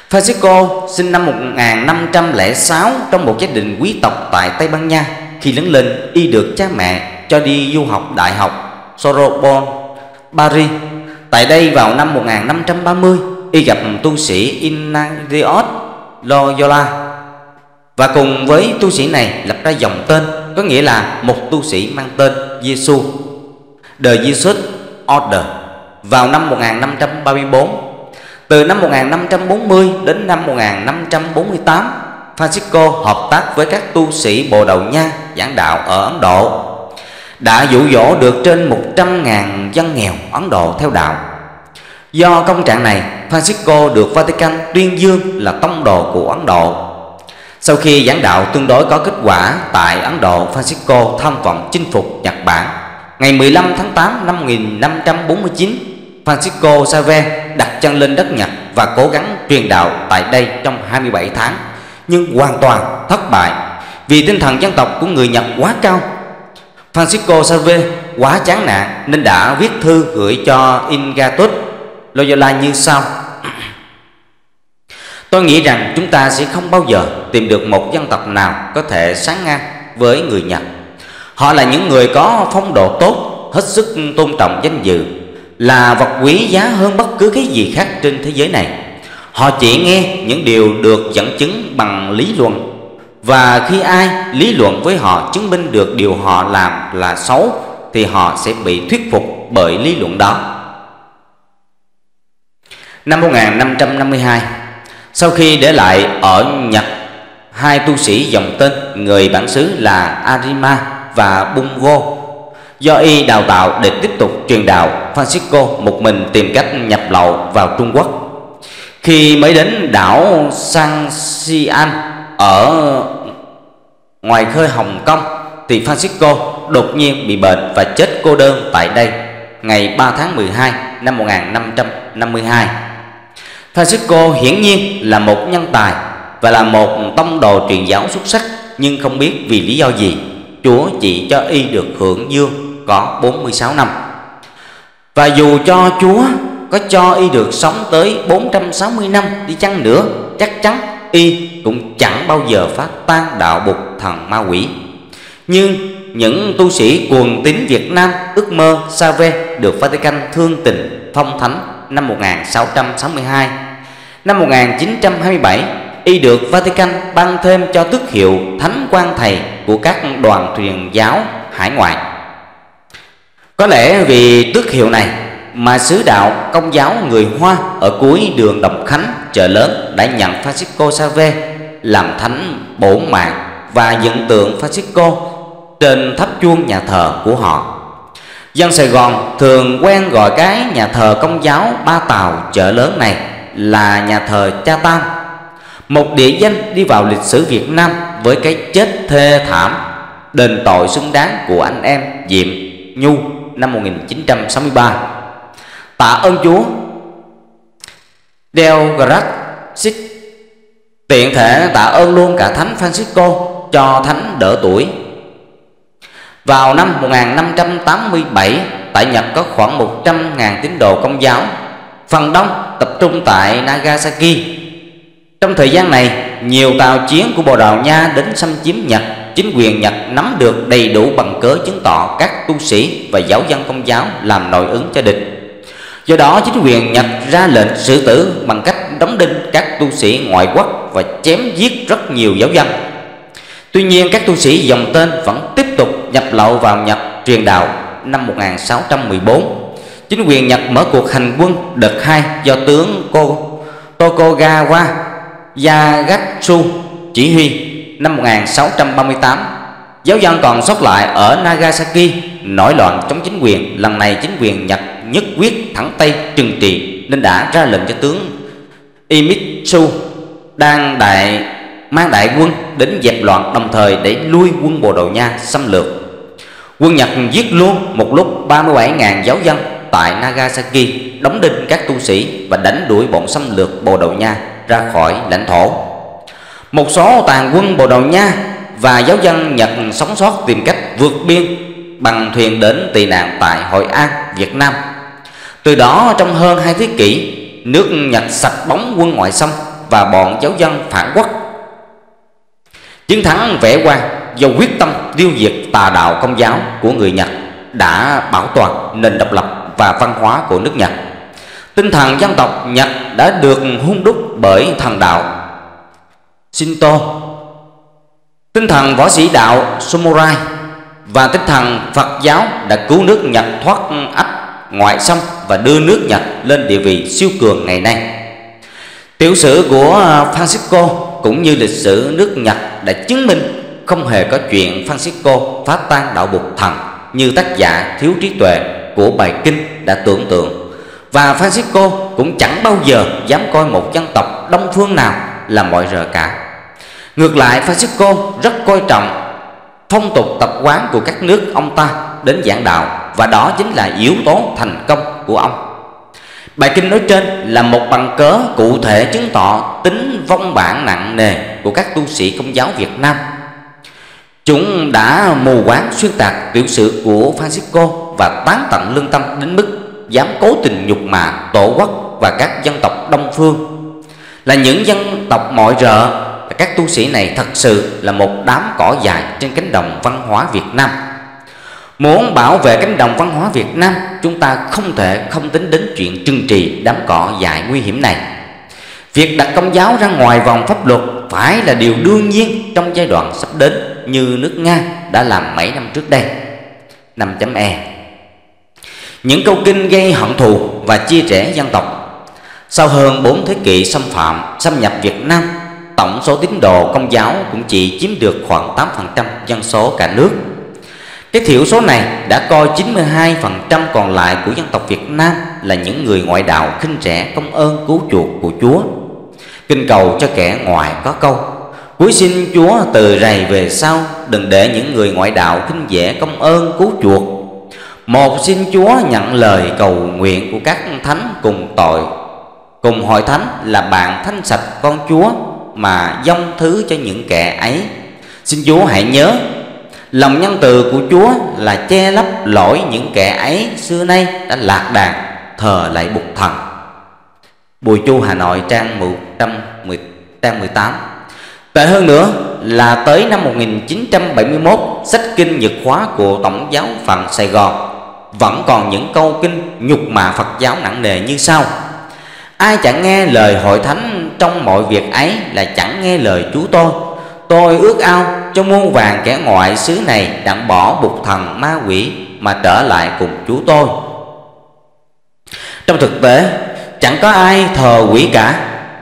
Francisco sinh năm 1506 trong một gia đình quý tộc tại Tây Ban Nha. Khi lớn lên, y được cha mẹ cho đi du học đại học Sorbonne, Paris. Tại đây vào năm 1530, y gặp tu sĩ Ignatius Loyola và cùng với tu sĩ này lập ra dòng tên có nghĩa là một tu sĩ mang tên Giêsu, The Jesus Order vào năm 1534. Từ năm 1540 đến năm 1548, Francisco hợp tác với các tu sĩ Bồ Đầu Nha giảng đạo ở Ấn Độ đã dụ dỗ được trên 100.000 dân nghèo Ấn Độ theo đạo. Do công trạng này, Francisco được Vatican tuyên dương là tông đồ của Ấn Độ. Sau khi giảng đạo tương đối có kết quả tại Ấn Độ, Francisco tham vọng chinh phục Nhật Bản. Ngày 15 tháng 8 năm 1549, Francisco Xavier đặt chân lên đất Nhật và cố gắng truyền đạo tại đây trong 27 tháng, nhưng hoàn toàn thất bại vì tinh thần dân tộc của người Nhật quá cao Francisco Xavier quá chán nản nên đã viết thư gửi cho Ingatus Loyola như sau Tôi nghĩ rằng chúng ta sẽ không bao giờ tìm được một dân tộc nào có thể sáng ngang với người Nhật. Họ là những người có phong độ tốt, hết sức tôn trọng danh dự Là vật quý giá hơn bất cứ cái gì khác trên thế giới này. Họ chỉ nghe những điều được dẫn chứng bằng lý luận. Và khi ai lý luận với họ chứng minh được điều họ làm là xấu thì họ sẽ bị thuyết phục bởi lý luận đó. Năm 1552, sau khi để lại ở Nhật hai tu sĩ dòng tên người bản xứ là Arima và Bungo, do y đào tạo để tiếp tục truyền đạo, Francisco một mình tìm cách nhập lậu vào Trung Quốc. Khi mới đến đảo San Sian ở ngoài khơi Hồng Kông thì Francisco đột nhiên bị bệnh và chết cô đơn tại đây ngày 3 tháng 12 năm 1552. Francisco hiển nhiên là một nhân tài và là một tông đồ truyền giáo xuất sắc nhưng không biết vì lý do gì Chúa chỉ cho y được hưởng dương có 46 năm. Và dù cho Chúa có cho y được sống tới 460 năm đi chăng nữa, chắc chắn y cũng chẳng bao giờ phát tan đạo bục thần ma quỷ nhưng những tu sĩ cuồng tín Việt Nam ước mơ Save được Vatican thương tình phong thánh năm 1662 năm 1927 y được Vatican ban thêm cho tước hiệu thánh quan thầy của các đoàn truyền giáo hải ngoại có lẽ vì tước hiệu này mà sứ đạo công giáo người Hoa ở cuối đường Đồng Khánh, chợ lớn đã nhận Francisco Save làm thánh bổ mạng và dựng tượng Francisco trên tháp chuông nhà thờ của họ. Dân Sài Gòn thường quen gọi cái nhà thờ công giáo Ba Tàu chợ lớn này là nhà thờ Cha Tam, một địa danh đi vào lịch sử Việt Nam với cái chết thê thảm đền tội xứng đáng của anh em Diệm Nhu năm 1963. Tạ ơn Chúa. Del Grassit Tiện thể tạ ơn luôn cả Thánh Francisco cho Thánh đỡ tuổi. Vào năm 1587 Tại Nhật có khoảng 100.000 tín đồ công giáo, Phần đông tập trung tại Nagasaki. Trong thời gian này, Nhiều tàu chiến của Bồ Đào Nha đến xâm chiếm Nhật. Chính quyền Nhật nắm được đầy đủ bằng cớ chứng tỏ các tu sĩ và giáo dân công giáo làm nội ứng cho địch. Do đó, chính quyền Nhật ra lệnh xử tử bằng cách đóng đinh các tu sĩ ngoại quốc và chém giết rất nhiều giáo dân. Tuy nhiên, các tu sĩ dòng tên vẫn tiếp tục nhập lậu vào Nhật truyền đạo năm 1614. Chính quyền Nhật mở cuộc hành quân đợt 2 do tướng Ko Tokugawa Yagatsu chỉ huy năm 1638. Giáo dân còn sót lại ở Nagasaki, nổi loạn chống chính quyền. Lần này, chính quyền Nhật nhất quyết thẳng tay trừng trị nên đã ra lệnh cho tướng Imitsu đang đại mang đại quân đến dẹp loạn đồng thời để lui quân Bồ Đào Nha xâm lược. Quân Nhật giết luôn một lúc 37.000 giáo dân tại Nagasaki, đóng đinh các tu sĩ và đánh đuổi bọn xâm lược Bồ Đào Nha ra khỏi lãnh thổ. Một số tàn quân Bồ Đào Nha và giáo dân Nhật sống sót tìm cách vượt biên bằng thuyền đến tị nạn tại Hội An, Việt Nam. Từ đó trong hơn hai thế kỷ, nước Nhật sạch bóng quân ngoại xâm và bọn giáo dân phản quốc. Chiến thắng vẻ quang do quyết tâm tiêu diệt tà đạo công giáo của người Nhật đã bảo toàn nền độc lập và văn hóa của nước Nhật. Tinh thần dân tộc Nhật đã được hung đúc bởi thần đạo Shinto, tinh thần võ sĩ đạo Samurai và tinh thần Phật giáo đã cứu nước Nhật thoát ách ngoại xâm và đưa nước Nhật lên địa vị siêu cường ngày nay. Tiểu sử của Francisco cũng như lịch sử nước Nhật đã chứng minh không hề có chuyện Francisco phá tan đạo bục thần như tác giả thiếu trí tuệ của bài kinh đã tưởng tượng. Và Francisco cũng chẳng bao giờ dám coi một dân tộc đông phương nào là mọi rờ cả. Ngược lại, Francisco rất coi trọng phong tục tập quán của các nước ông ta đến giảng đạo, và đó chính là yếu tố thành công của ông bài kinh nói trên là một bằng cớ cụ thể chứng tỏ tính vong bản nặng nề của các tu sĩ công giáo Việt Nam Chúng đã mù quáng xuyên tạc tiểu sử của Francisco và tán tận lương tâm đến mức dám cố tình nhục mạ tổ quốc và các dân tộc Đông phương. Là những dân tộc mọi rợ, các tu sĩ này thật sự là một đám cỏ dài trên cánh đồng văn hóa Việt Nam. Muốn bảo vệ cánh đồng văn hóa Việt Nam, chúng ta không thể không tính đến chuyện trừng trị đám cỏ dại nguy hiểm này. Việc đặt công giáo ra ngoài vòng pháp luật phải là điều đương nhiên trong giai đoạn sắp đến như nước Nga đã làm mấy năm trước đây. 5.e Những câu kinh gây hận thù và chia rẽ dân tộc Sau hơn 4 thế kỷ xâm phạm, xâm nhập Việt Nam Tổng số tín đồ công giáo cũng chỉ chiếm được khoảng 8% dân số cả nước cái thiểu số này đã coi 92% còn lại của dân tộc Việt Nam Là những người ngoại đạo khinh rẻ công ơn cứu chuộc của Chúa. Kinh cầu cho kẻ ngoại có câu Cuối xin Chúa từ rày về sau, Đừng để những người ngoại đạo khinh dễ công ơn cứu chuộc. Một xin Chúa nhận lời cầu nguyện của các thánh cùng tội. Cùng hội thánh là bạn thanh sạch con Chúa Mà dông thứ cho những kẻ ấy. Xin Chúa hãy nhớ Lòng nhân từ của Chúa là che lấp lỗi những kẻ ấy Xưa nay đã lạc đàn thờ lại bục thần. Bùi Chu Hà Nội trang 110, trang 18 Tệ hơn nữa là tới năm 1971 Sách kinh nhật hóa của Tổng giáo phận Sài Gòn Vẫn còn những câu kinh nhục mạ Phật giáo nặng nề như sau. Ai chẳng nghe lời hội thánh trong mọi việc ấy là chẳng nghe lời Chúa tôi. Tôi ước ao cho muôn vàng kẻ ngoại xứ này đặng bỏ bục thần ma quỷ mà trở lại cùng Chúa tôi. Trong thực tế, chẳng có ai thờ quỷ cả,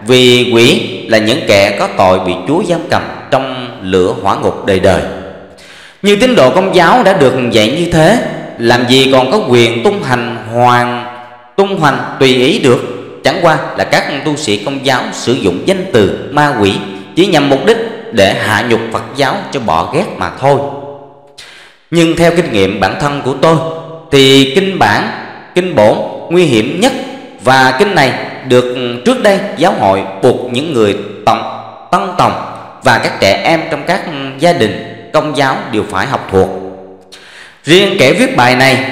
vì quỷ là những kẻ có tội bị Chúa giam cầm trong lửa hỏa ngục đời đời. Như tín đồ công giáo đã được dạy như thế, làm gì còn có quyền tung hành hoàng, tung hoành tùy ý được? Chẳng qua là các tu sĩ công giáo sử dụng danh từ ma quỷ chỉ nhằm mục đích để hạ nhục Phật giáo cho bỏ ghét mà thôi. Nhưng theo kinh nghiệm bản thân của tôi, thì kinh bản, kinh bổn nguy hiểm nhất và kinh này được trước đây giáo hội buộc những người tòng, tân tòng và các trẻ em trong các gia đình, công giáo đều phải học thuộc. Riêng kẻ viết bài này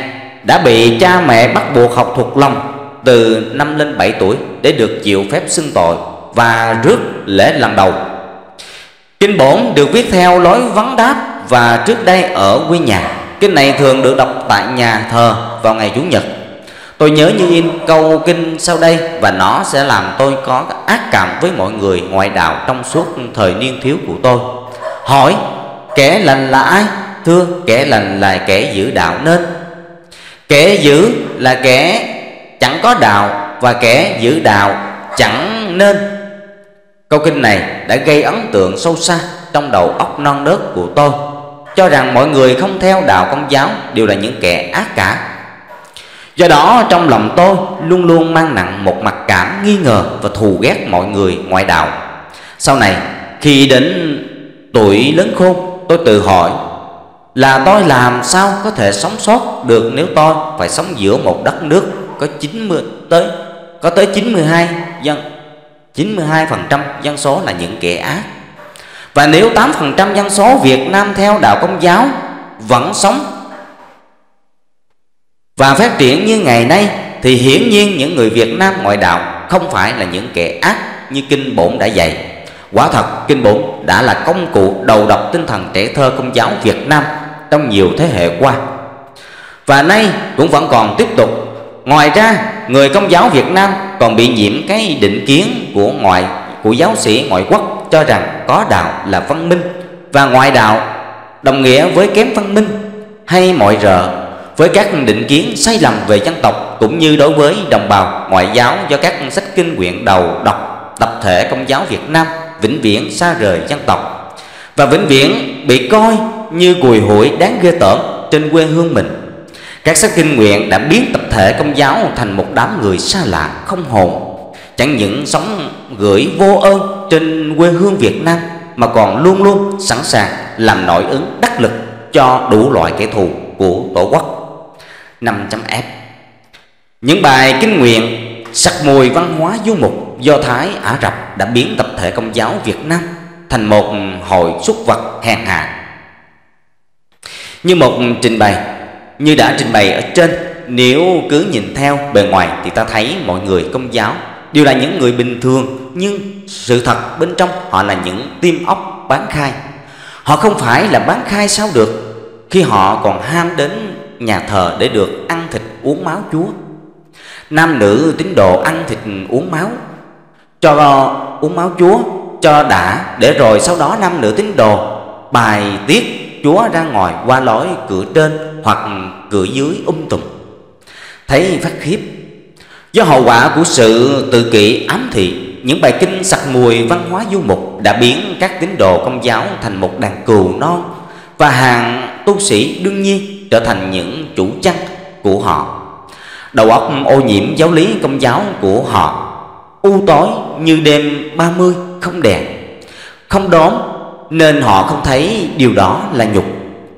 đã bị cha mẹ bắt buộc học thuộc lòng từ năm lên 7 tuổi để được chịu phép xưng tội và rước lễ lần đầu kinh bổn được viết theo lối vấn đáp và trước đây ở quê nhà. Kinh này thường được đọc tại nhà thờ vào ngày chủ nhật. Tôi nhớ như in câu kinh sau đây Và nó sẽ làm tôi có ác cảm với mọi người ngoại đạo Trong suốt thời niên thiếu của tôi. Hỏi, kẻ lành là ai? Thưa, kẻ lành là kẻ giữ đạo nên? Kẻ giữ là kẻ chẳng có đạo Và kẻ giữ đạo chẳng nên. Câu kinh này đã gây ấn tượng sâu xa Trong đầu óc non nớt của tôi. Cho rằng mọi người không theo đạo công giáo Đều là những kẻ ác cả. Do đó, trong lòng tôi luôn luôn mang nặng một mặc cảm nghi ngờ và thù ghét mọi người ngoại đạo. Sau này, khi đến tuổi lớn khôn, tôi tự hỏi là tôi làm sao có thể sống sót được nếu tôi phải sống giữa một đất nước có 90 tới, có tới 92 dân 92% dân số là những kẻ ác. Và nếu 8% dân số Việt Nam theo đạo Công giáo vẫn sống và phát triển như ngày nay, thì hiển nhiên những người Việt Nam ngoại đạo không phải là những kẻ ác như kinh bổn đã dạy. Quả thật, kinh bổn đã là công cụ đầu độc tinh thần trẻ thơ công giáo Việt Nam trong nhiều thế hệ qua. Và nay cũng vẫn còn tiếp tục. Ngoài ra, người công giáo Việt Nam còn bị nhiễm cái định kiến của ngoại của giáo sĩ ngoại quốc cho rằng có đạo là văn minh và ngoại đạo đồng nghĩa với kém văn minh hay mọi rợ với các định kiến sai lầm về dân tộc cũng như đối với đồng bào ngoại giáo do các sách kinh quyển đầu đọc tập thể công giáo Việt Nam vĩnh viễn xa rời dân tộc và vĩnh viễn bị coi như cùi hủi đáng ghê tởm trên quê hương mình. Các sách kinh nguyện đã biến tập thể công giáo thành một đám người xa lạ không hồn, chẳng những sống gửi vô ơn trên quê hương Việt Nam mà còn luôn luôn sẵn sàng làm nội ứng đắc lực cho đủ loại kẻ thù của tổ quốc. 5.f Những bài kinh nguyện sặc mùi văn hóa du mục do Thái Ả Rập đã biến tập thể công giáo Việt Nam thành một hội súc vật hèn hạ. Như một trình bày, như đã trình bày ở trên, nếu cứ nhìn theo bề ngoài thì ta thấy mọi người công giáo đều là những người bình thường nhưng sự thật bên trong họ là những tim óc bán khai. Họ không phải là bán khai sao được khi họ còn ham đến nhà thờ để được ăn thịt uống máu Chúa. Nam nữ tín đồ ăn thịt uống máu cho uống máu Chúa cho đã để rồi sau đó nam nữ tín đồ bài tiết Chúa ra ngoài qua lối cửa trên hoặc cửa dưới um tùm. Thấy phát khiếp, Do hậu quả của sự tự kỷ ám thị, Những bài kinh sặc mùi văn hóa du mục Đã biến các tín đồ công giáo thành một đàn cừu non Và hàng tu sĩ đương nhiên trở thành những chủ chăn của họ Đầu óc ô nhiễm giáo lý công giáo của họ, U tối như đêm 30 không đèn, Không đóm nên họ không thấy điều đó là nhục.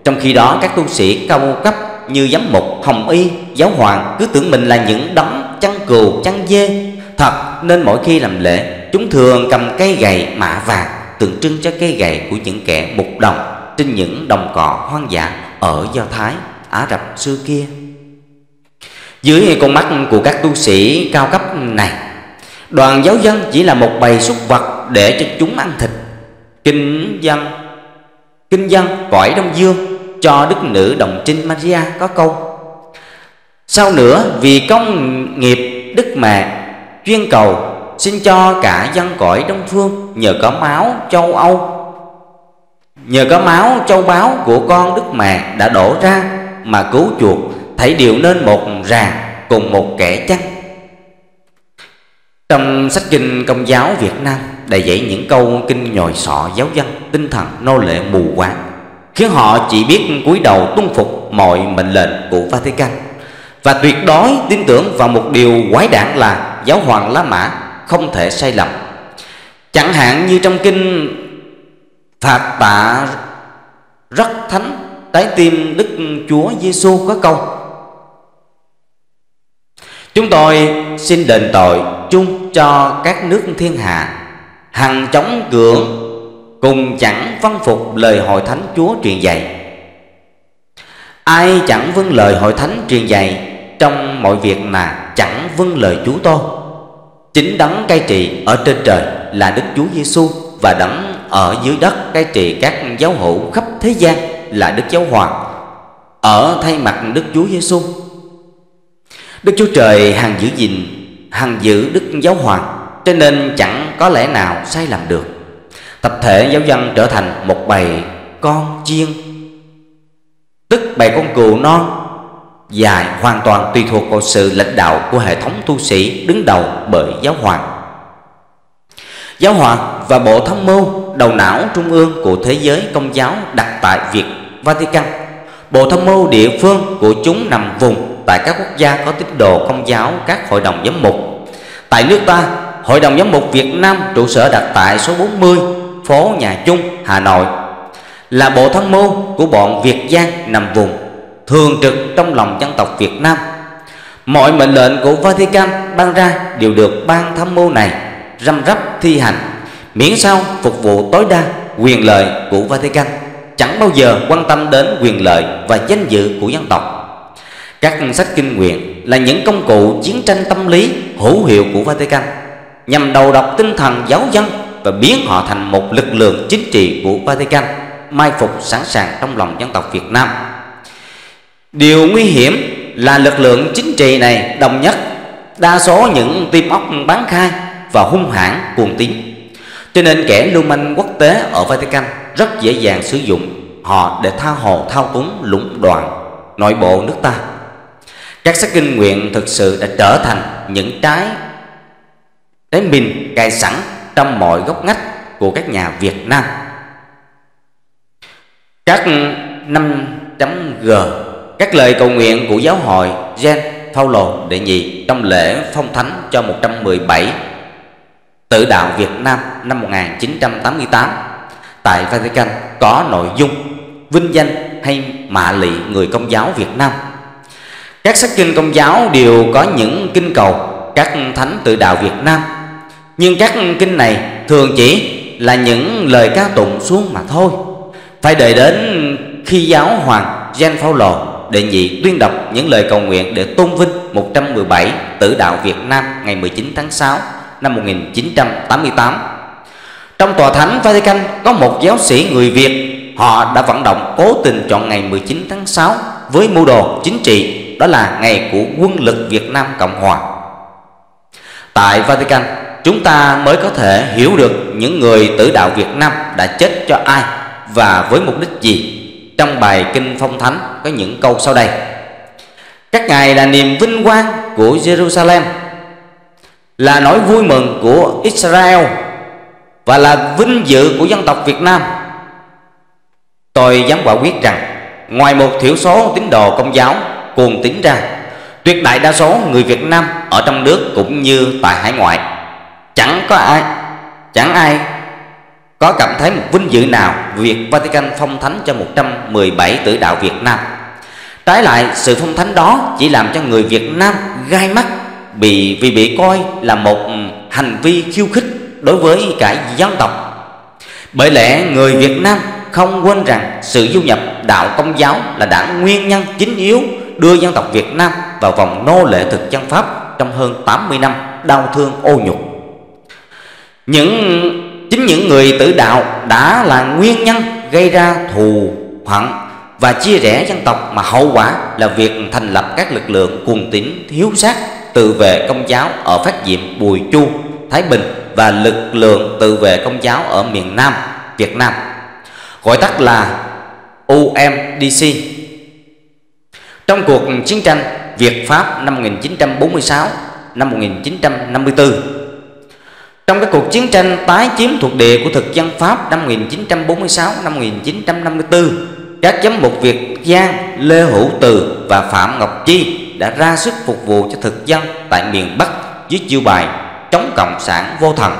Trong khi đó các tu sĩ cao cấp như giám mục, hồng y, giáo hoàng Cứ tưởng mình là những đấng chăn cừu, chăn dê. Thật nên mỗi khi làm lễ Chúng thường cầm cây gậy mạ vàng Tượng trưng cho cây gậy của những kẻ mục đồng Trên những đồng cỏ hoang dã ở Do Thái, Ả Rập xưa kia. Dưới con mắt của các tu sĩ cao cấp này Đoàn giáo dân chỉ là một bầy súc vật để cho chúng ăn thịt. Kinh dân Kinh dân cõi Đông Dương cho đức nữ đồng trinh Maria có câu. Sau nữa, vì công nghiệp Đức Mẹ chuyên cầu, Xin cho cả dân cõi Đông Phương Nhờ có máu châu Âu. Nhờ có máu châu báu của con Đức Mẹ đã đổ ra Mà cứu chuộc Thảy đều nên một ràng cùng một kẻ chăng? Trong sách kinh công giáo Việt Nam để dạy những câu kinh nhồi sọ giáo dân, Tinh thần nô lệ mù quáng, Khiến họ chỉ biết cúi đầu tuân phục mọi mệnh lệnh của Vatican. Và tuyệt đối tin tưởng vào một điều quái đản là Giáo hoàng La Mã không thể sai lầm. Chẳng hạn như trong kinh Phạt tạ rất thánh, Trái tim Đức Chúa Giêsu có câu, Chúng tôi xin đền tội chung cho các nước thiên hạ Hằng chống cưỡng Cùng chẳng văn phục lời hội thánh Chúa truyền dạy. Ai chẳng vâng lời hội thánh truyền dạy, Trong mọi việc mà chẳng vâng lời Chúa tôi. Chính đấng cai trị ở trên trời là Đức Chúa Giêsu Và đấng ở dưới đất cai trị các giáo hữu khắp thế gian là Đức Giáo Hoàng. Ở thay mặt Đức Chúa Giêsu Đức Chúa Trời hằng giữ gìn, hằng giữ Đức Giáo Hoàng. Cho nên chẳng có lẽ nào sai lầm được. Tập thể giáo dân trở thành một bầy con chiên. Tức bầy con cừu non Dài hoàn toàn tùy thuộc vào sự lãnh đạo của hệ thống tu sĩ đứng đầu bởi giáo hoàng. Giáo hoàng và Bộ Tham mưu đầu não trung ương của thế giới công giáo đặt tại Việt Vatican. Bộ Tham mưu địa phương của chúng nằm vùng tại các quốc gia có tín đồ công giáo các hội đồng giám mục. Tại nước ta, Hội đồng giám mục Việt Nam trụ sở đặt tại số 40 phố Nhà Chung, Hà Nội là bộ tham mưu của bọn Việt Giang nằm vùng thường trực trong lòng dân tộc Việt Nam. Mọi mệnh lệnh của Vatican ban ra đều được ban tham mưu này răm rắp thi hành, miễn sao phục vụ tối đa quyền lợi của Vatican, chẳng bao giờ quan tâm đến quyền lợi và danh dự của dân tộc. Các sách kinh nguyện là những công cụ chiến tranh tâm lý hữu hiệu của Vatican nhằm đầu độc tinh thần giáo dân và biến họ thành một lực lượng chính trị của Vatican, mai phục sẵn sàng trong lòng dân tộc Việt Nam. Điều nguy hiểm là lực lượng chính trị này đồng nhất, đa số những tim óc bán khai và hung hãn cuồng tín. Cho nên kẻ lưu manh quốc tế ở Vatican rất dễ dàng sử dụng họ để tha hồ thao túng lũng đoạn nội bộ nước ta. Các sách kinh nguyện thực sự đã trở thành những trái tế mìn cài sẵn trong mọi góc ngách của các nhà Việt Nam. Các 5.g Các lời cầu nguyện của giáo hội Gen Paulo đệ nhị trong lễ phong thánh cho 117 tự đạo Việt Nam năm 1988 tại Vatican có nội dung vinh danh hay mạ lị người công giáo Việt Nam. Các sách kinh công giáo đều có những kinh cầu các thánh tự đạo Việt Nam nhưng các kinh này thường chỉ là những lời ca tụng xuống mà thôi Phải đợi đến khi giáo hoàng Jean Paulo đệ nhị tuyên đọc những lời cầu nguyện để tôn vinh 117 tử đạo Việt Nam ngày 19 tháng 6 năm 1988. Trong tòa thánh Vatican có một giáo sĩ người Việt, Họ đã vận động cố tình chọn ngày 19 tháng 6 với mưu đồ chính trị, Đó là ngày của quân lực Việt Nam Cộng Hòa Tại Vatican chúng ta mới có thể hiểu được những người tử đạo Việt Nam đã chết cho ai và với mục đích gì. Trong bài kinh Phong Thánh có những câu sau đây. Các ngài là niềm vinh quang của Jerusalem, là nỗi vui mừng của Israel và là vinh dự của dân tộc Việt Nam. Tôi dám quả quyết rằng ngoài một thiểu số tín đồ công giáo cuồng tín ra, tuyệt đại đa số người Việt Nam ở trong nước cũng như tại hải ngoại chẳng có ai chẳng ai có cảm thấy một vinh dự nào việc Vatican phong thánh cho 117 tử đạo Việt Nam. Trái lại, sự phong thánh đó chỉ làm cho người Việt Nam gai mắt bị vì bị coi là một hành vi khiêu khích đối với cả dân tộc. Bởi lẽ người Việt Nam không quên rằng sự du nhập đạo công giáo là đã nguyên nhân chính yếu đưa dân tộc Việt Nam vào vòng nô lệ thực dân Pháp trong hơn 80 năm đau thương ô nhục những chính những người tự đạo đã là nguyên nhân gây ra thù hận và chia rẽ dân tộc mà hậu quả là việc thành lập các lực lượng cuồng tín thiếu sát tự vệ công giáo ở phát diệm Bùi Chu, Thái Bình và lực lượng tự vệ công giáo ở miền Nam, Việt Nam, gọi tắt là UMDC. Trong cuộc chiến tranh Việt Pháp năm 1946 năm 1954 trong các cuộc chiến tranh tái chiếm thuộc địa của thực dân Pháp năm 1946 năm 1954, các giám mục Việt Giang, Lê Hữu Từ và Phạm Ngọc Chi đã ra sức phục vụ cho thực dân tại miền Bắc dưới chiêu bài chống cộng sản vô thần.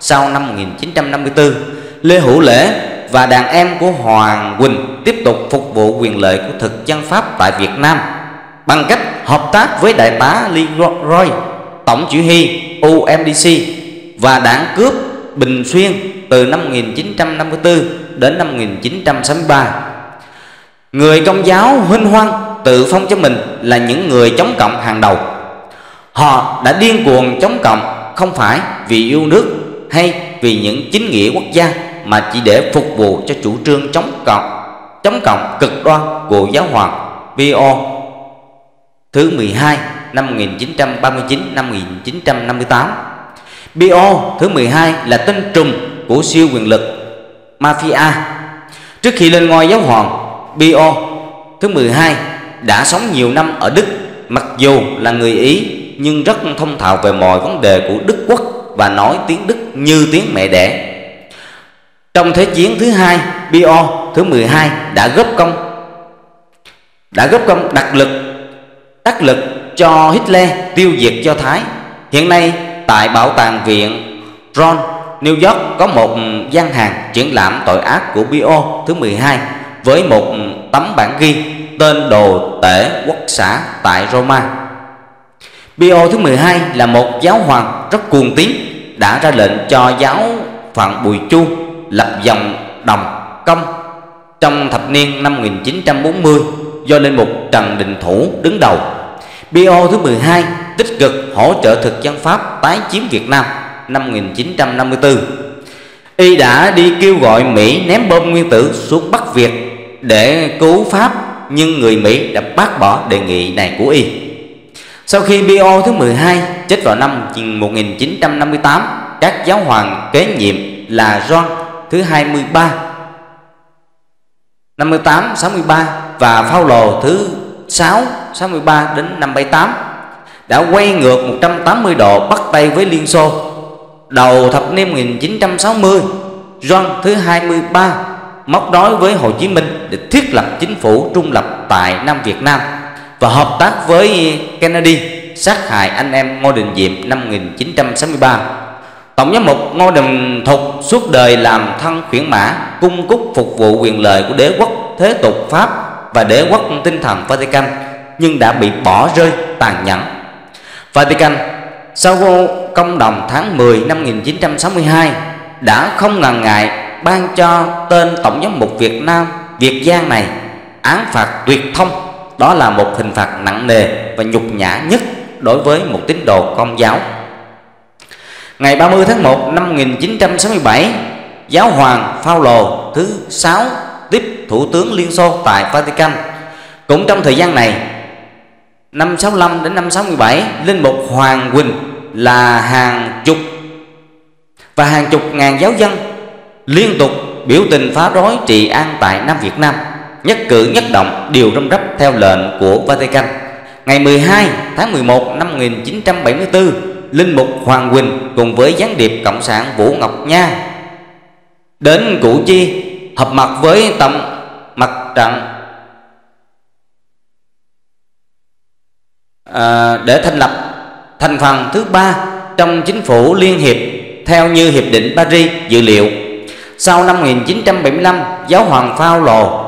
Sau năm 1954, Lê Hữu Lễ và đàn em của Hoàng Quỳnh tiếp tục phục vụ quyền lợi của thực dân Pháp tại Việt Nam bằng cách hợp tác với đại tá Leroy, tổng chỉ huy UMDC và đảng cướp Bình Xuyên từ năm 1954 đến năm 1963. Người công giáo huynh hoang tự phong cho mình là những người chống cộng hàng đầu. Họ đã điên cuồng chống cộng không phải vì yêu nước hay vì những chính nghĩa quốc gia mà chỉ để phục vụ cho chủ trương chống cộng, chống cộng cực đoan của giáo hoàng Pio thứ 12 năm 1939 năm 1958 BO thứ 12 là tên trùng của siêu quyền lực, Mafia. Trước khi lên ngôi giáo hoàng BO thứ 12 đã sống nhiều năm ở Đức, Mặc dù là người Ý, nhưng rất thông thạo về mọi vấn đề của Đức Quốc Và nói tiếng Đức như tiếng mẹ đẻ. Trong Thế chiến thứ hai BO thứ 12 đã góp công, Đã góp công đặc lực, đắc lực cho Hitler tiêu diệt Do Thái. Hiện nay tại Bảo tàng viện Ron New York có một gian hàng triển lãm tội ác của Bio thứ 12 với một tấm bản ghi tên đồ tể quốc xã tại Roma. Pio thứ 12 là một giáo hoàng rất cuồng tín, đã ra lệnh cho giáo phận Bùi Chu lập dòng đồng công trong thập niên năm 1940 do linh mục Trần Đình Thủ đứng đầu. Pio thứ 12 tích cực hỗ trợ thực dân Pháp tái chiếm Việt Nam năm 1954. Y đã đi kêu gọi Mỹ ném bom nguyên tử xuống Bắc Việt để cứu Pháp nhưng người Mỹ đã bác bỏ đề nghị này của Y. Sau khi Pio thứ 12 chết vào năm 1958, các giáo hoàng kế nhiệm là John thứ 23 58 63 và Phaolô thứ 6 63 đến năm 78 đã quay ngược 180 độ bắt tay với Liên Xô. Đầu thập niên 1960, John thứ 23 móc nối với Hồ Chí Minh để thiết lập chính phủ trung lập tại Nam Việt Nam và hợp tác với Kennedy sát hại anh em Ngô Đình Diệm năm 1963. Tổng giám mục Ngô Đình Thục suốt đời làm thân khuyển mã cung cúc phục vụ quyền lợi của đế quốc thế tục Pháp và đế quốc tinh thần Vatican nhưng đã bị bỏ rơi tàn nhẫn. Vatican, sau công đồng tháng 10 năm 1962 đã không ngần ngại ban cho tên Tổng giám mục Việt Nam, Việt Giang này án phạt tuyệt thông. Đó là một hình phạt nặng nề và nhục nhã nhất đối với một tín đồ công giáo. Ngày 30 tháng 1 năm 1967 Giáo hoàng Phaolô thứ 6 tiếp Thủ tướng Liên Xô tại Vatican. Cũng trong thời gian này Năm 65 đến năm 67 Linh mục Hoàng Quỳnh là hàng chục. Và hàng chục ngàn giáo dân Liên tục biểu tình phá rối trị an tại Nam Việt Nam, Nhất cử nhất động, đều râm rắp theo lệnh của Vatican. Ngày 12 tháng 11 năm 1974 Linh Mục Hoàng Quỳnh cùng với gián điệp Cộng sản Vũ Ngọc Nha Đến Củ Chi hợp mặt với tầm mặt trận à, Để thành lập thành phần thứ ba trong chính phủ liên hiệp Theo như Hiệp định Paris dự liệu. Sau năm 1975 Giáo hoàng Phao Lồ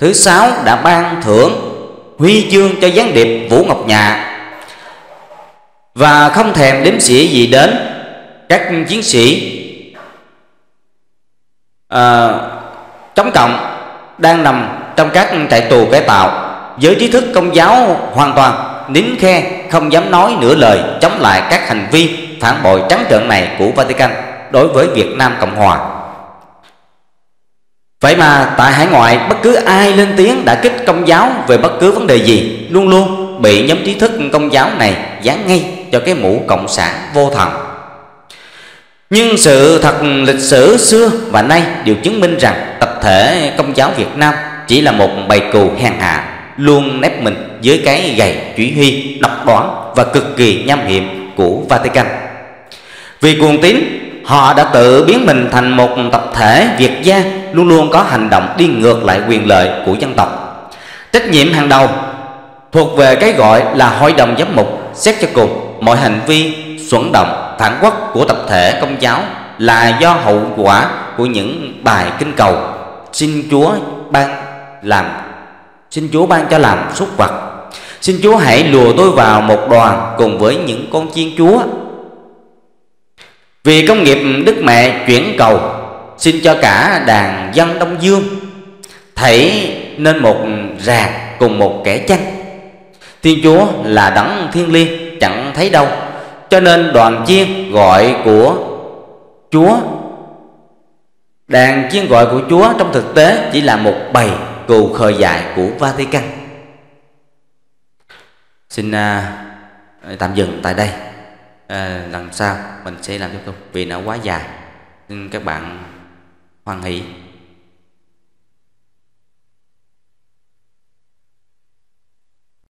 thứ sáu đã ban thưởng huy chương cho gián điệp Vũ Ngọc Nhạ. Và không thèm đếm xỉa gì đến các chiến sĩ à, chống cộng đang nằm trong các trại tù cải tạo giới trí thức công giáo hoàn toàn nín khe, không dám nói nửa lời, chống lại các hành vi phản bội trắng trợn này của Vatican đối với Việt Nam Cộng Hòa. Vậy mà tại hải ngoại, bất cứ ai lên tiếng đã kích công giáo về bất cứ vấn đề gì, luôn luôn bị nhóm trí thức công giáo này dán ngay cho cái mũ cộng sản vô thần nhưng sự thật lịch sử xưa và nay đều chứng minh rằng tập thể công giáo Việt Nam chỉ là một bầy cừu hèn hạ luôn nép mình dưới cái gậy chỉ huy độc đoán và cực kỳ nham hiểm của Vatican. Vì cuồng tín, họ đã tự biến mình thành một tập thể Việt gia luôn luôn có hành động đi ngược lại quyền lợi của dân tộc. Trách nhiệm hàng đầu thuộc về cái gọi là hội đồng giám mục xét cho cùng mọi hành vi xuẩn động phản quốc của tập thể công giáo là do hậu quả của những bài kinh cầu xin Chúa ban làm xin Chúa ban cho làm súc vật. Xin Chúa hãy lùa tôi vào một đoàn cùng với những con chiên Chúa. Vì công nghiệp Đức Mẹ chuyển cầu, xin cho cả đàn dân Đông Dương thảy nên một ràng cùng một kẻ chăn. Thiên Chúa là đấng thiên liêng, chẳng thấy đâu. Cho nên đoàn chiên gọi của chúa, đàn chiên gọi của chúa trong thực tế chỉ là một bầy cừu khờ dại của vatican. Xin uh, tạm dừng tại đây. À, lần sau mình sẽ làm tiếp tục vì nó quá dài. Xin các bạn hoan hỷ.